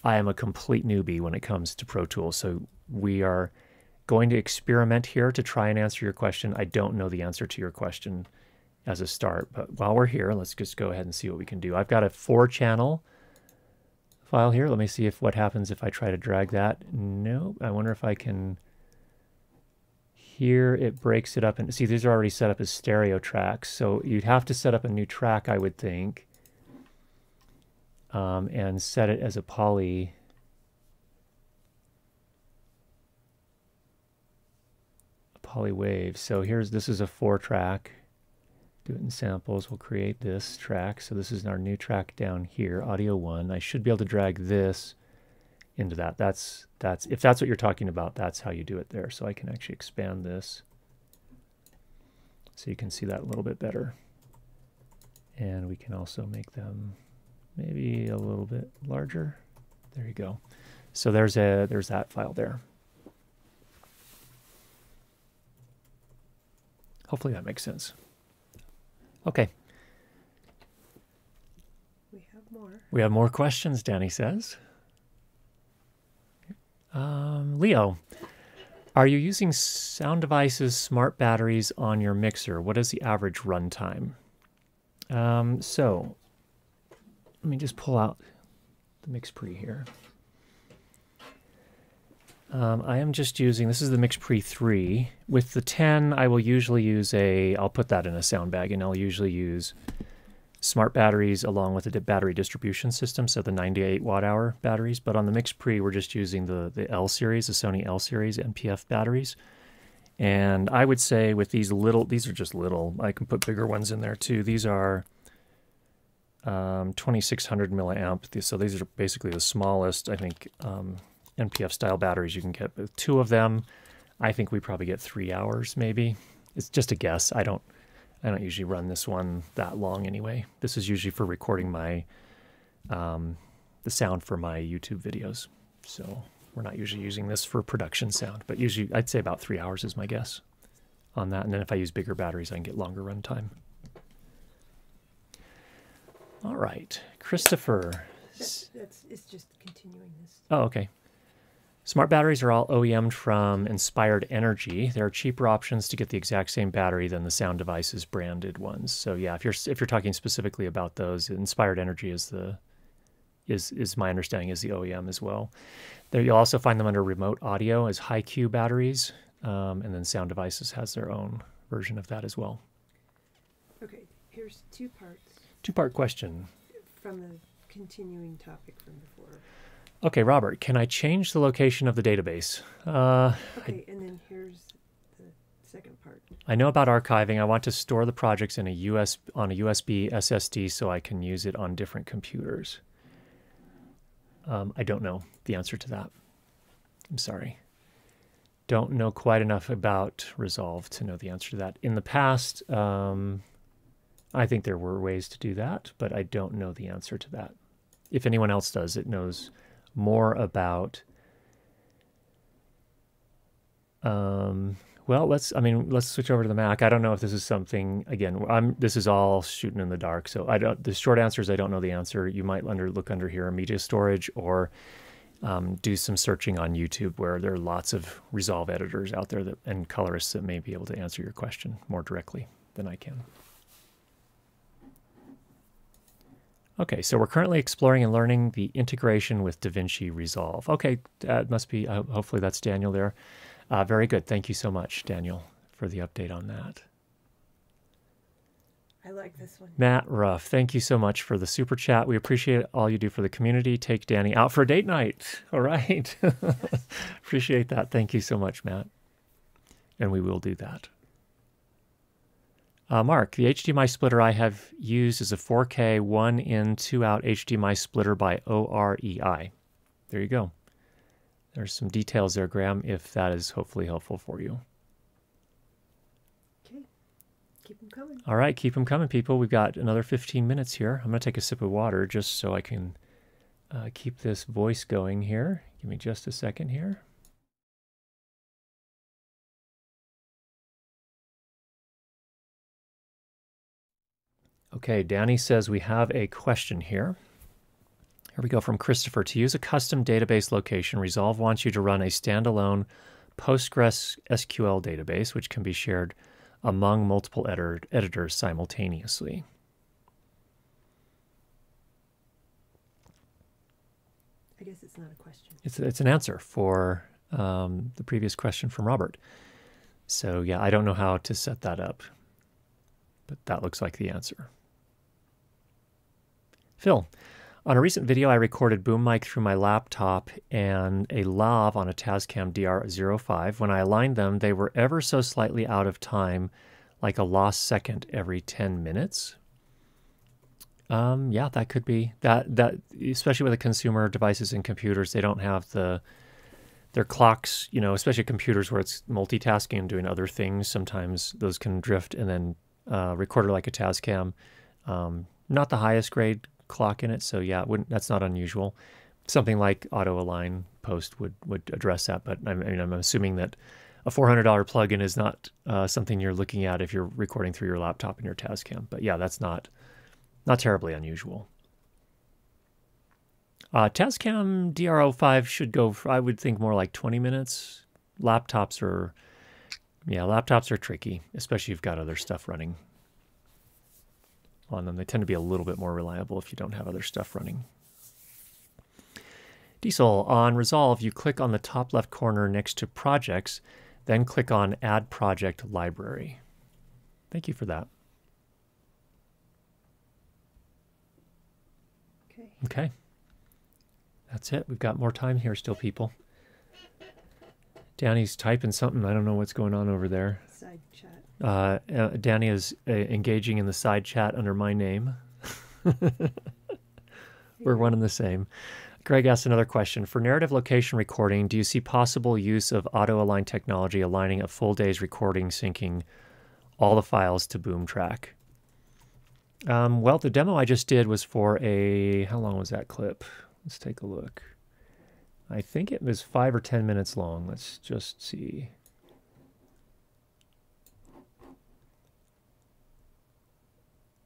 I am a complete newbie when it comes to Pro Tools. So we are going to experiment here to try and answer your question. I don't know the answer to your question as a start, but while we're here, let's just go ahead and see what we can do. I've got a four channel file here. Let me see if what happens if I try to drag that. No, I wonder if I can here it breaks it up and see these are already set up as stereo tracks so you'd have to set up a new track I would think um, and set it as a poly. A poly wave. So here's this is a four track. Do it in samples. We'll create this track. So this is our new track down here audio one. I should be able to drag this into that. That's that's if that's what you're talking about, that's how you do it there. So I can actually expand this. So you can see that a little bit better. And we can also make them maybe a little bit larger. There you go. So there's a there's that file there. Hopefully that makes sense. Okay. We have more. We have more questions, Danny says. Um, Leo, are you using Sound Devices smart batteries on your mixer? What is the average runtime? Um, so, let me just pull out the MixPre here. Um, I am just using, this is the MixPre 3. With the 10, I will usually use a, I'll put that in a sound bag, and I'll usually use smart batteries along with the battery distribution system, so the 98 watt hour batteries. But on the MixPre, we're just using the, the L series, the Sony L series NPF batteries. And I would say with these little, these are just little, I can put bigger ones in there too. These are um, 2600 milliamp. So these are basically the smallest, I think, um, NPF style batteries you can get. With two of them, I think we probably get three hours maybe. It's just a guess. I don't, I don't usually run this one that long anyway. This is usually for recording my um, the sound for my YouTube videos. So we're not usually using this for production sound, but usually I'd say about three hours is my guess on that. And then if I use bigger batteries, I can get longer runtime. All right, Christopher. That's, that's it's just continuing this. Oh, okay. Smart batteries are all OEM'd from Inspired Energy. There are cheaper options to get the exact same battery than the Sound Devices branded ones. So yeah, if you're if you're talking specifically about those, Inspired Energy is the is is my understanding is the OEM as well. There you'll also find them under Remote Audio as HiQ batteries, um, and then Sound Devices has their own version of that as well. Okay, here's two parts Two part question. from the continuing topic from before. Okay, Robert, can I change the location of the database? Uh, Okay, and then here's the second part. I know about archiving. I want to store the projects in a US on a USB SSD so I can use it on different computers. Um, I don't know the answer to that. I'm sorry. Don't know quite enough about Resolve to know the answer to that. In the past, um, I think there were ways to do that, but I don't know the answer to that. If anyone else does, it knows more about um, well let's i mean let's switch over to the mac. I don't know if this is something again i'm this is all shooting in the dark so i don't the short answer is i don't know the answer. You might under look under here media storage or um, do some searching on youtube where there are lots of resolve editors out there that and colorists that may be able to answer your question more directly than i can Okay, so we're currently exploring and learning the integration with DaVinci Resolve. Okay, that must be, uh, hopefully that's Daniel there. Uh, very good. Thank you so much, Daniel, for the update on that. I like this one. Matt Ruff, thank you so much for the super chat. We appreciate all you do for the community. Take Danny out for a date night. <laughs> All right. <laughs> appreciate that. Thank you so much, Matt. And we will do that. Uh, Mark, the HDMI splitter I have used is a 4K one in, two out HDMI splitter by OREI. There you go. there's some details there, Graham, if that is hopefully helpful for you. Okay. Keep them coming. All right, keep them coming, people. We've got another 15 minutes here. I'm going to take a sip of water just so I can uh, keep this voice going here. Give me just a second here. Okay, Danny says we have a question here. Here we go from Christopher. To use a custom database location, Resolve wants you to run a standalone Postgres SQL database, which can be shared among multiple editor, editors simultaneously. I guess it's not a question. It's, it's an answer for um, the previous question from Robert. So, yeah, I don't know how to set that up, but that looks like the answer. Phil, on a recent video, I recorded boom mic through my laptop and a lav on a Tascam DR05. When I aligned them, they were ever so slightly out of time, like a lost second every 10 minutes. Um, yeah, that could be that that especially with the consumer devices and computers, they don't have the their clocks, you know, especially computers where it's multitasking and doing other things. Sometimes those can drift, and then uh, recorder like a Tascam, um, not the highest grade clock in it. So yeah, it wouldn't that's not unusual. Something like auto align post would would address that. But I mean, I'm assuming that a $400 plugin is not uh, something you're looking at if you're recording through your laptop and your Tascam. But yeah, that's not not terribly unusual. Uh, Tascam DR05 should go, for, I would think, more like 20 minutes. Laptops are, yeah, laptops are tricky, especially if you've got other stuff running on them. They tend to be a little bit more reliable if you don't have other stuff running. Diesel, on Resolve, you click on the top left corner next to Projects, then click on Add Project Library. Thank you for that. Okay. Okay. That's it. We've got more time here still, people. Danny's typing something. I don't know what's going on over there. Side chat. Uh, uh, Danny is uh, engaging in the side chat under my name. <laughs> We're one and the same. Greg asked another question. For narrative location recording, do you see possible use of auto align technology aligning a full day's recording, syncing all the files to Boomtrack? Um, well, the demo I just did was for a. How long was that clip? Let's take a look. I think it was five or 10 minutes long. Let's just see.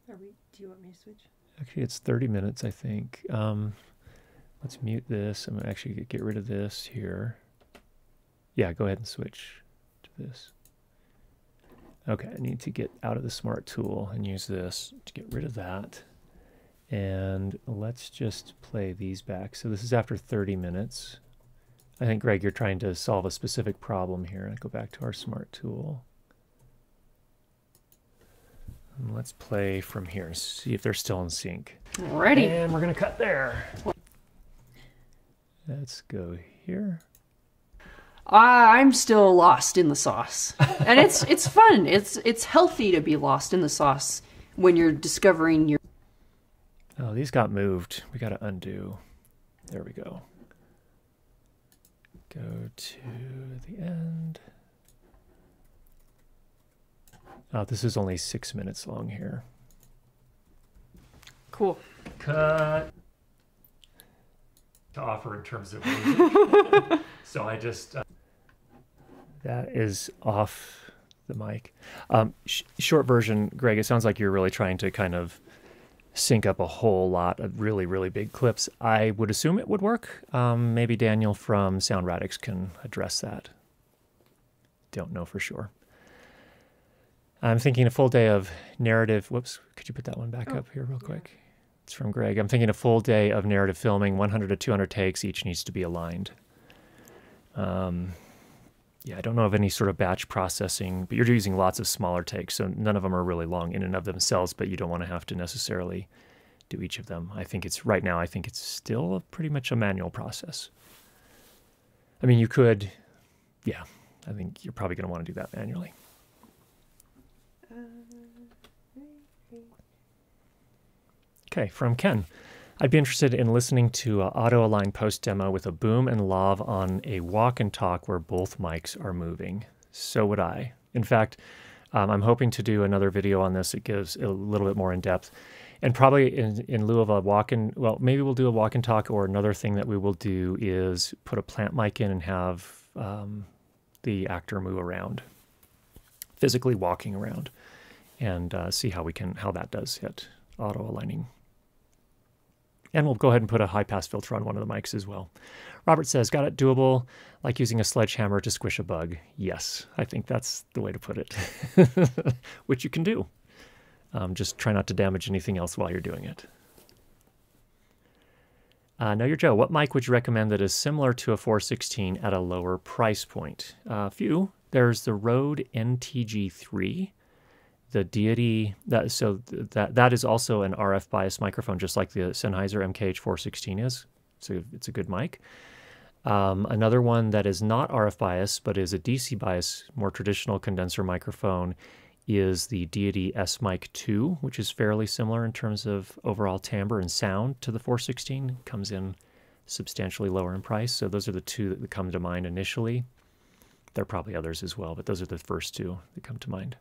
Are we? Do you want me to switch? Actually, it's 30 minutes, I think. Um, let's mute this. I'm going to actually get, rid of this here. Yeah, go ahead and switch to this. Okay, I need to get out of the smart tool and use this to get rid of that. And let's just play these back. So this is after 30 minutes. I think, Greg, you're trying to solve a specific problem here. I go back to our smart tool. And let's play from here, see if they're still in sync. Ready. And we're going to cut there. Let's go here. Uh, I'm still lost in the sauce, and it's <laughs> it's fun. It's it's healthy to be lost in the sauce when you're discovering your. Oh, these got moved. We got to undo. There we go. Go to the end. Oh, this is only six minutes long here. Cool. Cut. To offer in terms of music. <laughs> so I just. Uh, that is off the mic. Um, sh- short version, Greg, it sounds like you're really trying to kind of sync up a whole lot of really, really big clips. I would assume it would work. Um, maybe Daniel from Sound Radix can address that. Don't know for sure. I'm thinking a full day of narrative. Whoops, could you put that one back Oh, up here real yeah. quick? It's from Greg. I'm thinking a full day of narrative filming, 100 to 200 takes. Each needs to be aligned. Um, yeah, I don't know of any sort of batch processing, but you're using lots of smaller takes, so none of them are really long in and of themselves. But you don't want to have to necessarily do each of them. I think it's right now. I think it's still pretty much a manual process. I mean, you could, yeah. I think you're probably going to want to do that manually. Okay, from Ken. I'd be interested in listening to an auto align post demo with a boom and lav on a walk and talk where both mics are moving. So would I. In fact, um, I'm hoping to do another video on this. It gives a little bit more in depth. And probably in, in lieu of a walk in, well, maybe we'll do a walk and talk, or another thing that we will do is put a plant mic in and have um, the actor move around, physically walking around, and uh, see how we can, how that does hit auto aligning and we'll go ahead and put a high pass filter on one of the mics as well. Robert says, got it doable, like using a sledgehammer to squish a bug. Yes, I think that's the way to put it, <laughs> which you can do. Um, just try not to damage anything else while you're doing it. Uh, know your Joe. What mic would you recommend that is similar to a 416 at a lower price point? A uh, few. There's the Rode NTG3 the deity that so that that is also an RF bias microphone, just like the Sennheiser MKH416 is. So it's a good mic. Um, another one that is not RF bias but is a DC bias, more traditional condenser microphone, is the Deity S Mic 2, which is fairly similar in terms of overall timbre and sound to the 416. Comes in substantially lower in price. So those are the two that come to mind initially. There are probably others as well, but those are the first two that come to mind.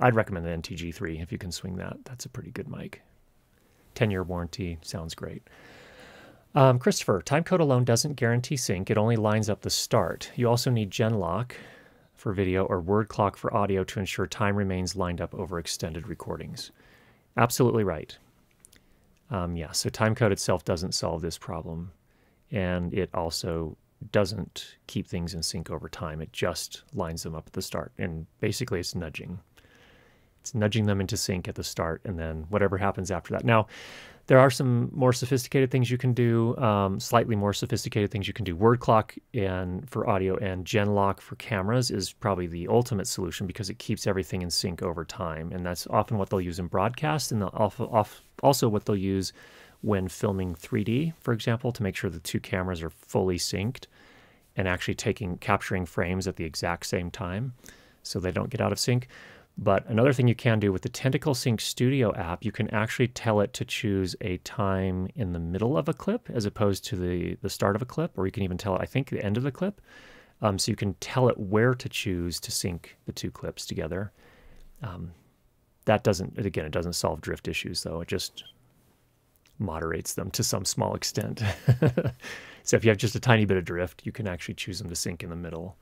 I'd recommend the NTG3 if you can swing that. That's a pretty good mic. 10 year warranty sounds great. Um, Christopher, timecode alone doesn't guarantee sync, it only lines up the start. You also need Genlock for video or word clock for audio to ensure time remains lined up over extended recordings. Absolutely right. Um, yeah, so timecode itself doesn't solve this problem, and it also doesn't keep things in sync over time. It just lines them up at the start, and basically it's nudging. It's nudging them into sync at the start, and then whatever happens after that. Now, there are some more sophisticated things you can do, um, slightly more sophisticated things you can do. Word clock and for audio and gen lock for cameras is probably the ultimate solution because it keeps everything in sync over time, and that's often what they'll use in broadcast, and also what they'll use when filming 3D, for example, to make sure the two cameras are fully synced and actually taking capturing frames at the exact same time so they don't get out of sync. But another thing you can do with the Tentacle Sync Studio app, you can actually tell it to choose a time in the middle of a clip as opposed to the, the start of a clip, or you can even tell it, I think, the end of the clip. Um, so you can tell it where to choose to sync the two clips together. Um, that doesn't, again, it doesn't solve drift issues, though. It just moderates them to some small extent. <laughs> so if you have just a tiny bit of drift, you can actually choose them to sync in the middle.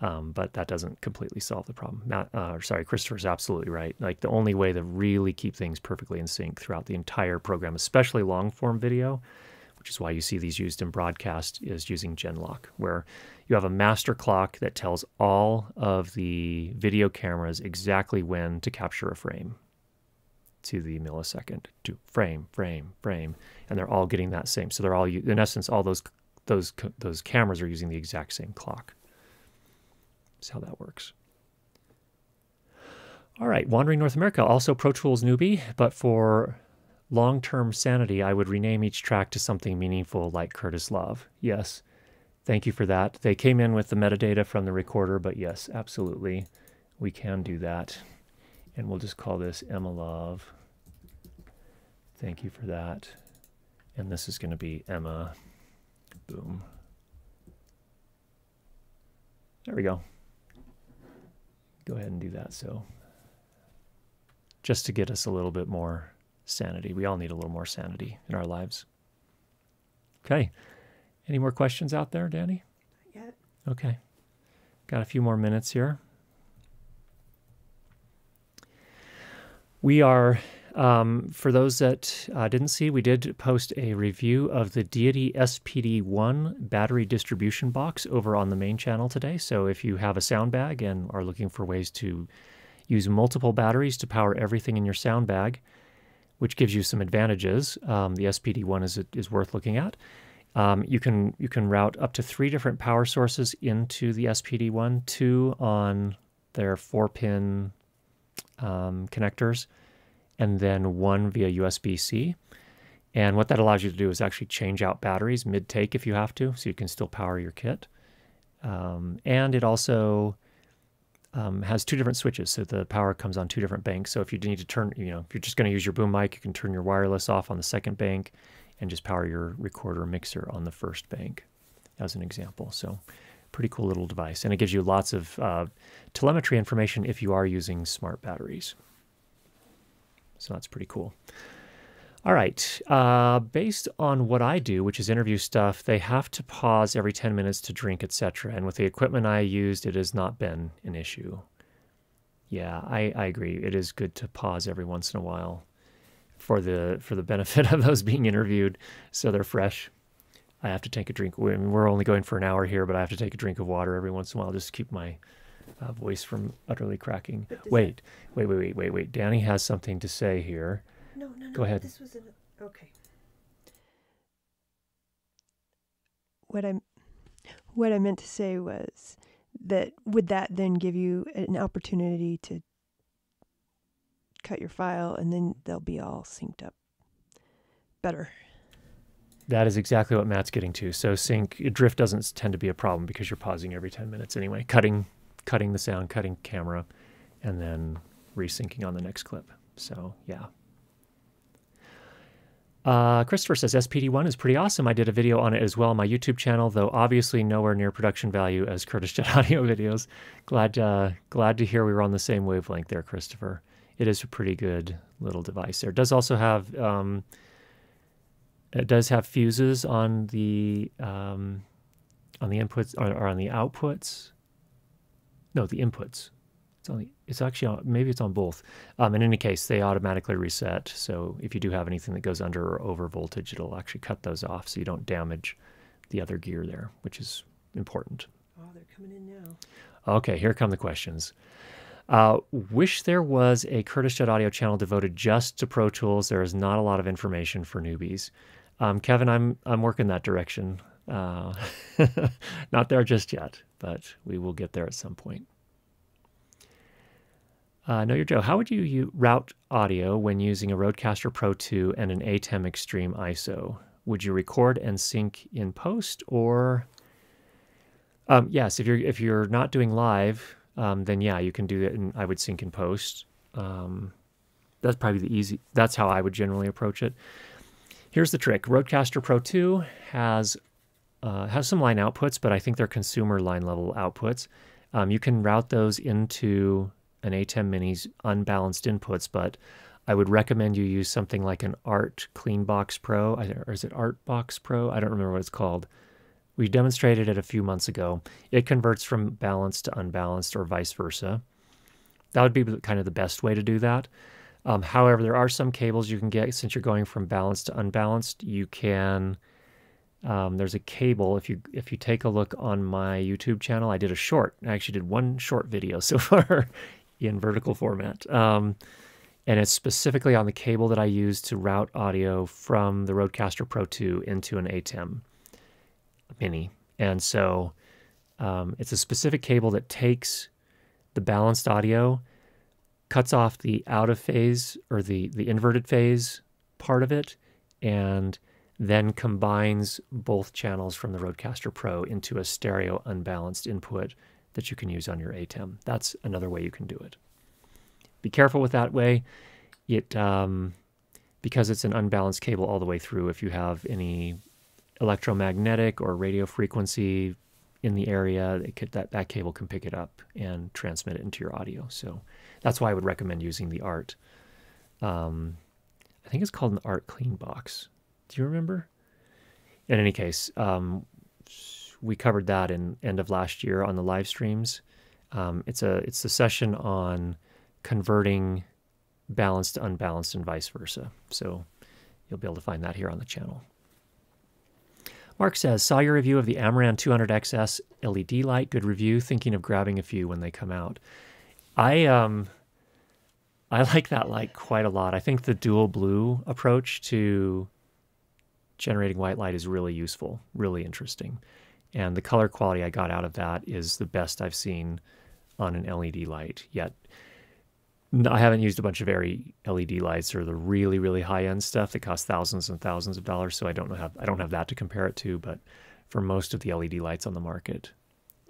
Um, but that doesn't completely solve the problem. Matt, uh, sorry, Christopher's absolutely right. Like the only way to really keep things perfectly in sync throughout the entire program, especially long form video, which is why you see these used in broadcast, is using Genlock, where you have a master clock that tells all of the video cameras exactly when to capture a frame to the millisecond to frame, frame, frame, and they're all getting that same. So they're all, in essence, all those those those cameras are using the exact same clock. That's how that works. All right, Wandering North America, also Pro Tools newbie, but for long term sanity, I would rename each track to something meaningful like Curtis Lav. Yes, thank you for that. They came in with the metadata from the recorder, but yes, absolutely, we can do that. And we'll just call this Emma Lav. Thank you for that. And this is going to be Emma. Boom. There we go go ahead and do that. So just to get us a little bit more sanity. We all need a little more sanity in our lives. Okay. Any more questions out there, Danny? Not yet. Okay. Got a few more minutes here. We are um, for those that uh, didn't see, we did post a review of the Deity SPD1 battery distribution box over on the main channel today. So if you have a sound bag and are looking for ways to use multiple batteries to power everything in your sound bag, which gives you some advantages, um, the SPD1 is, is worth looking at. Um, you can you can route up to three different power sources into the SPD1, two on their four pin um, connectors and then one via USB C. And what that allows you to do is actually change out batteries mid take if you have to, so you can still power your kit. Um, and it also um, has two different switches, so the power comes on two different banks. So if you need to turn, you know, if you're just going to use your boom mic, you can turn your wireless off on the second bank and just power your recorder mixer on the first bank, as an example. So pretty cool little device, and it gives you lots of uh, telemetry information if you are using smart batteries. So that's pretty cool. All right. Uh, based on what I do, which is interview stuff, they have to pause every 10 minutes to drink, etc. And with the equipment I used, it has not been an issue. Yeah, I, I agree. It is good to pause every once in a while for the for the benefit of those being interviewed, so they're fresh. I have to take a drink. We're only going for an hour here, but I have to take a drink of water every once in a while just to keep my uh, voice from utterly cracking. Wait, wait, wait, wait, wait, wait. Danny has something to say here. No, no, no. Go ahead. This was an okay. What I what I meant to say was that would that then give you an opportunity to cut your file and then they'll be all synced up better. That is exactly what Matt's getting to. So sync drift doesn't tend to be a problem because you're pausing every 10 minutes anyway, cutting cutting the sound, cutting camera, and then resyncing on the next clip. So yeah. Uh, Christopher says SPD1 is pretty awesome. I did a video on it as well on my YouTube channel, though obviously nowhere near production value as Curtis Judd <laughs> audio videos. Glad, uh, glad to hear we were on the same wavelength there, Christopher. It is a pretty good little device there. It does also have, um, it does have fuses on the um, on the inputs or, or on the outputs. No, the inputs. It's only it's actually on, maybe it's on both. Um, in any case, they automatically reset. So if you do have anything that goes under or over voltage, it'll actually cut those off so you don't damage the other gear there, which is important. Oh, they're coming in now. Okay, here come the questions. Uh, wish there was a Curtis Judd Audio channel devoted just to Pro Tools. There is not a lot of information for newbies. Um, Kevin, I'm I'm working that direction. Uh, <laughs> not there just yet, but we will get there at some point. Uh, know your Joe. How would you, route audio when using a Rodecaster Pro 2 and an ATEM Extreme ISO? Would you record and sync in post, or um, yes, if you're if you're not doing live, um, then yeah, you can do it, and I would sync in post. Um, that's probably the easy. That's how I would generally approach it. Here's the trick: Rodecaster Pro 2 has uh, has some line outputs, but I think they're consumer line level outputs. Um, you can route those into an ATEM Mini's unbalanced inputs, but I would recommend you use something like an Art Cleanbox Pro, or is it Art Box Pro? I don't remember what it's called. We demonstrated it a few months ago. It converts from balanced to unbalanced or vice versa. That would be kind of the best way to do that. Um, however, there are some cables you can get since you're going from balanced to unbalanced. You can um, there's a cable. If you if you take a look on my YouTube channel, I did a short. I actually did one short video <laughs> so far in vertical format. Um, and it's specifically on the cable that I use to route audio from the Rodecaster Pro 2 into an ATEM Mini. And so um, it's a specific cable that takes the balanced audio, cuts off the out of phase or the, the inverted phase part of it, and then combines both channels from the Rodecaster Pro into a stereo unbalanced input that you can use on your ATEM. That's another way you can do it. Be careful with that way. It um, because it's an unbalanced cable all the way through. If you have any electromagnetic or radio frequency in the area, could, that that cable can pick it up and transmit it into your audio. So that's why I would recommend using the Art. Um, I think it's called an Art Clean Box. Do you remember? In any case, um, we covered that in end of last year on the live streams. Um, it's a it's a session on converting balanced to unbalanced and vice versa. So you'll be able to find that here on the channel. Mark says, saw your review of the Amaran 200XS LED light. Good review. Thinking of grabbing a few when they come out. I um I like that light quite a lot. I think the dual blue approach to generating white light is really useful, really interesting. And the color quality I got out of that is the best I've seen on an LED light yet. I haven't used a bunch of very LED lights or the really really high end stuff that costs thousands and thousands of dollars. So I don't know have I don't have that to compare it to. But for most of the LED lights on the market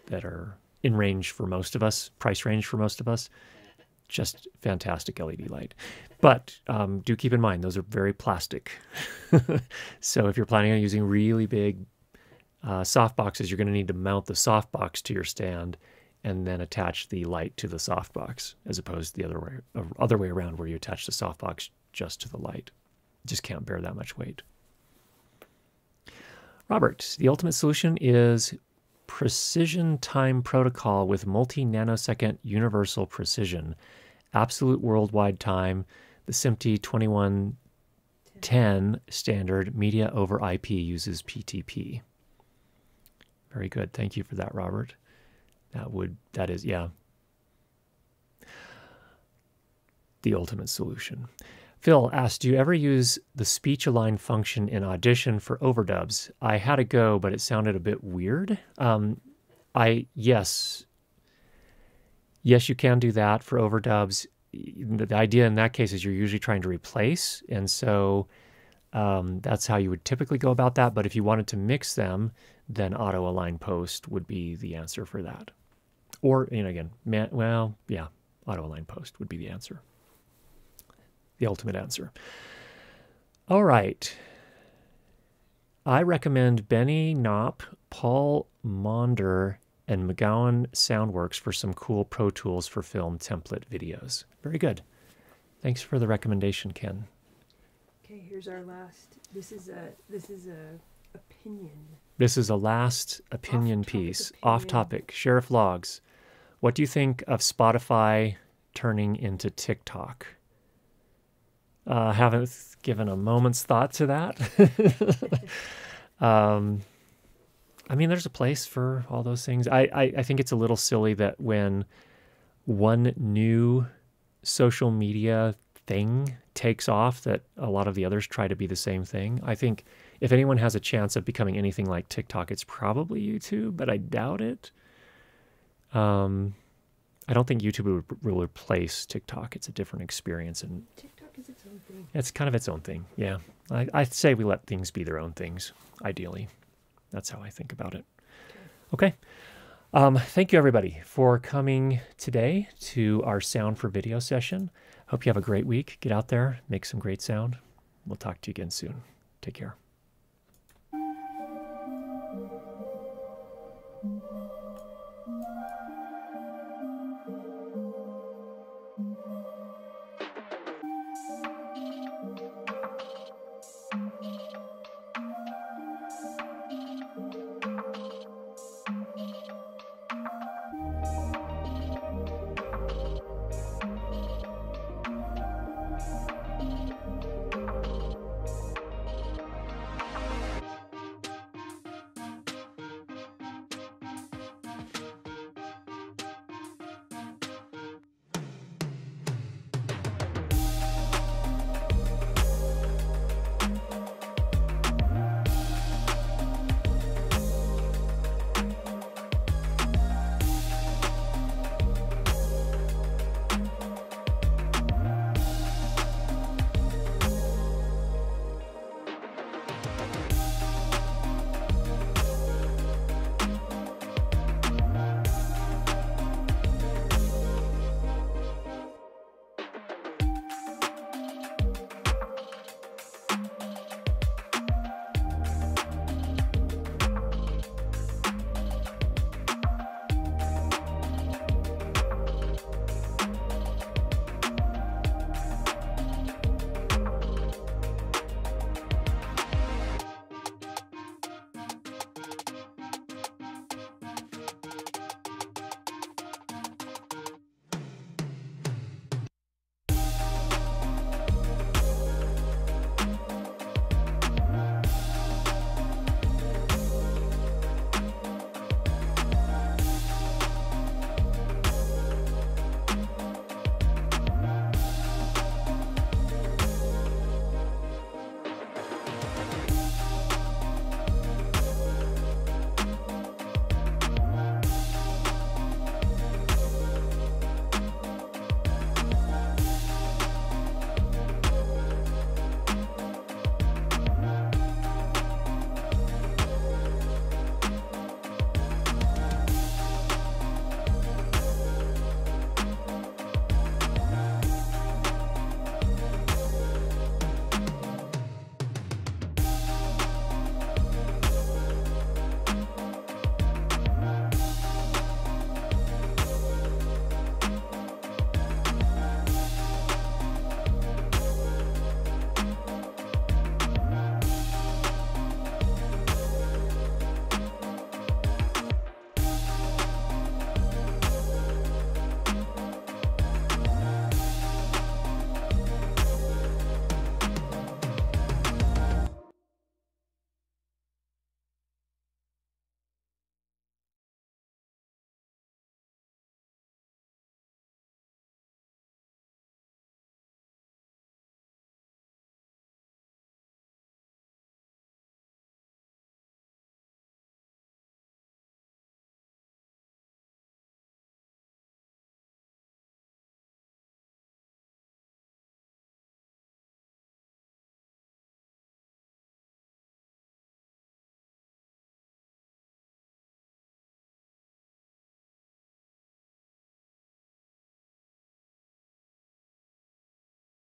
that are in range for most of us, price range for most of us. Just fantastic LED light. But um, do keep in mind, those are very plastic. <laughs> so if you're planning on using really big uh, soft boxes, you're going to need to mount the soft box to your stand and then attach the light to the softbox, as opposed to the other way uh, other way around, where you attach the softbox just to the light. just can't bear that much weight. Robert, the ultimate solution is precision time protocol with multi nanosecond universal precision, absolute worldwide time, the SMPTE 2110 standard media over IP uses PTP. Very good. Thank you for that, Robert. That would, that is, yeah, the ultimate solution. Phil asked, Do you ever use the speech align function in Audition for overdubs? I had a go, but it sounded a bit weird. Um, I, yes, yes, you can do that for overdubs. The idea in that case is you're usually trying to replace. And so um, that's how you would typically go about that. But if you wanted to mix them, then auto align post would be the answer for that. Or, you know, again, man, well, yeah, auto align post would be the answer. The ultimate answer. All right. I recommend Benny Knopp, Paul Maunder, and McGowan Soundworks for some cool Pro Tools for film template videos. Very good. Thanks for the recommendation, Ken. Okay, here's our last. This is a this is a opinion. This is a last opinion piece, opinion. off topic. Sheriff Logs. What do you think of Spotify turning into TikTok? Uh, haven't given a moment's thought to that. <laughs> um, I mean, there's a place for all those things. I, I, I think it's a little silly that when one new social media thing takes off, that a lot of the others try to be the same thing. I think if anyone has a chance of becoming anything like TikTok, it's probably YouTube, but I doubt it. Um, I don't think YouTube will, replace TikTok. It's a different experience, and is its own thing. It's kind of its own thing. Yeah, I, I say we let things be their own things. Ideally, that's how I think about it. Okay. Um, thank you everybody for coming today to our sound for video session. Hope you have a great week. Get out there, make some great sound. We'll talk to you again soon. Take care.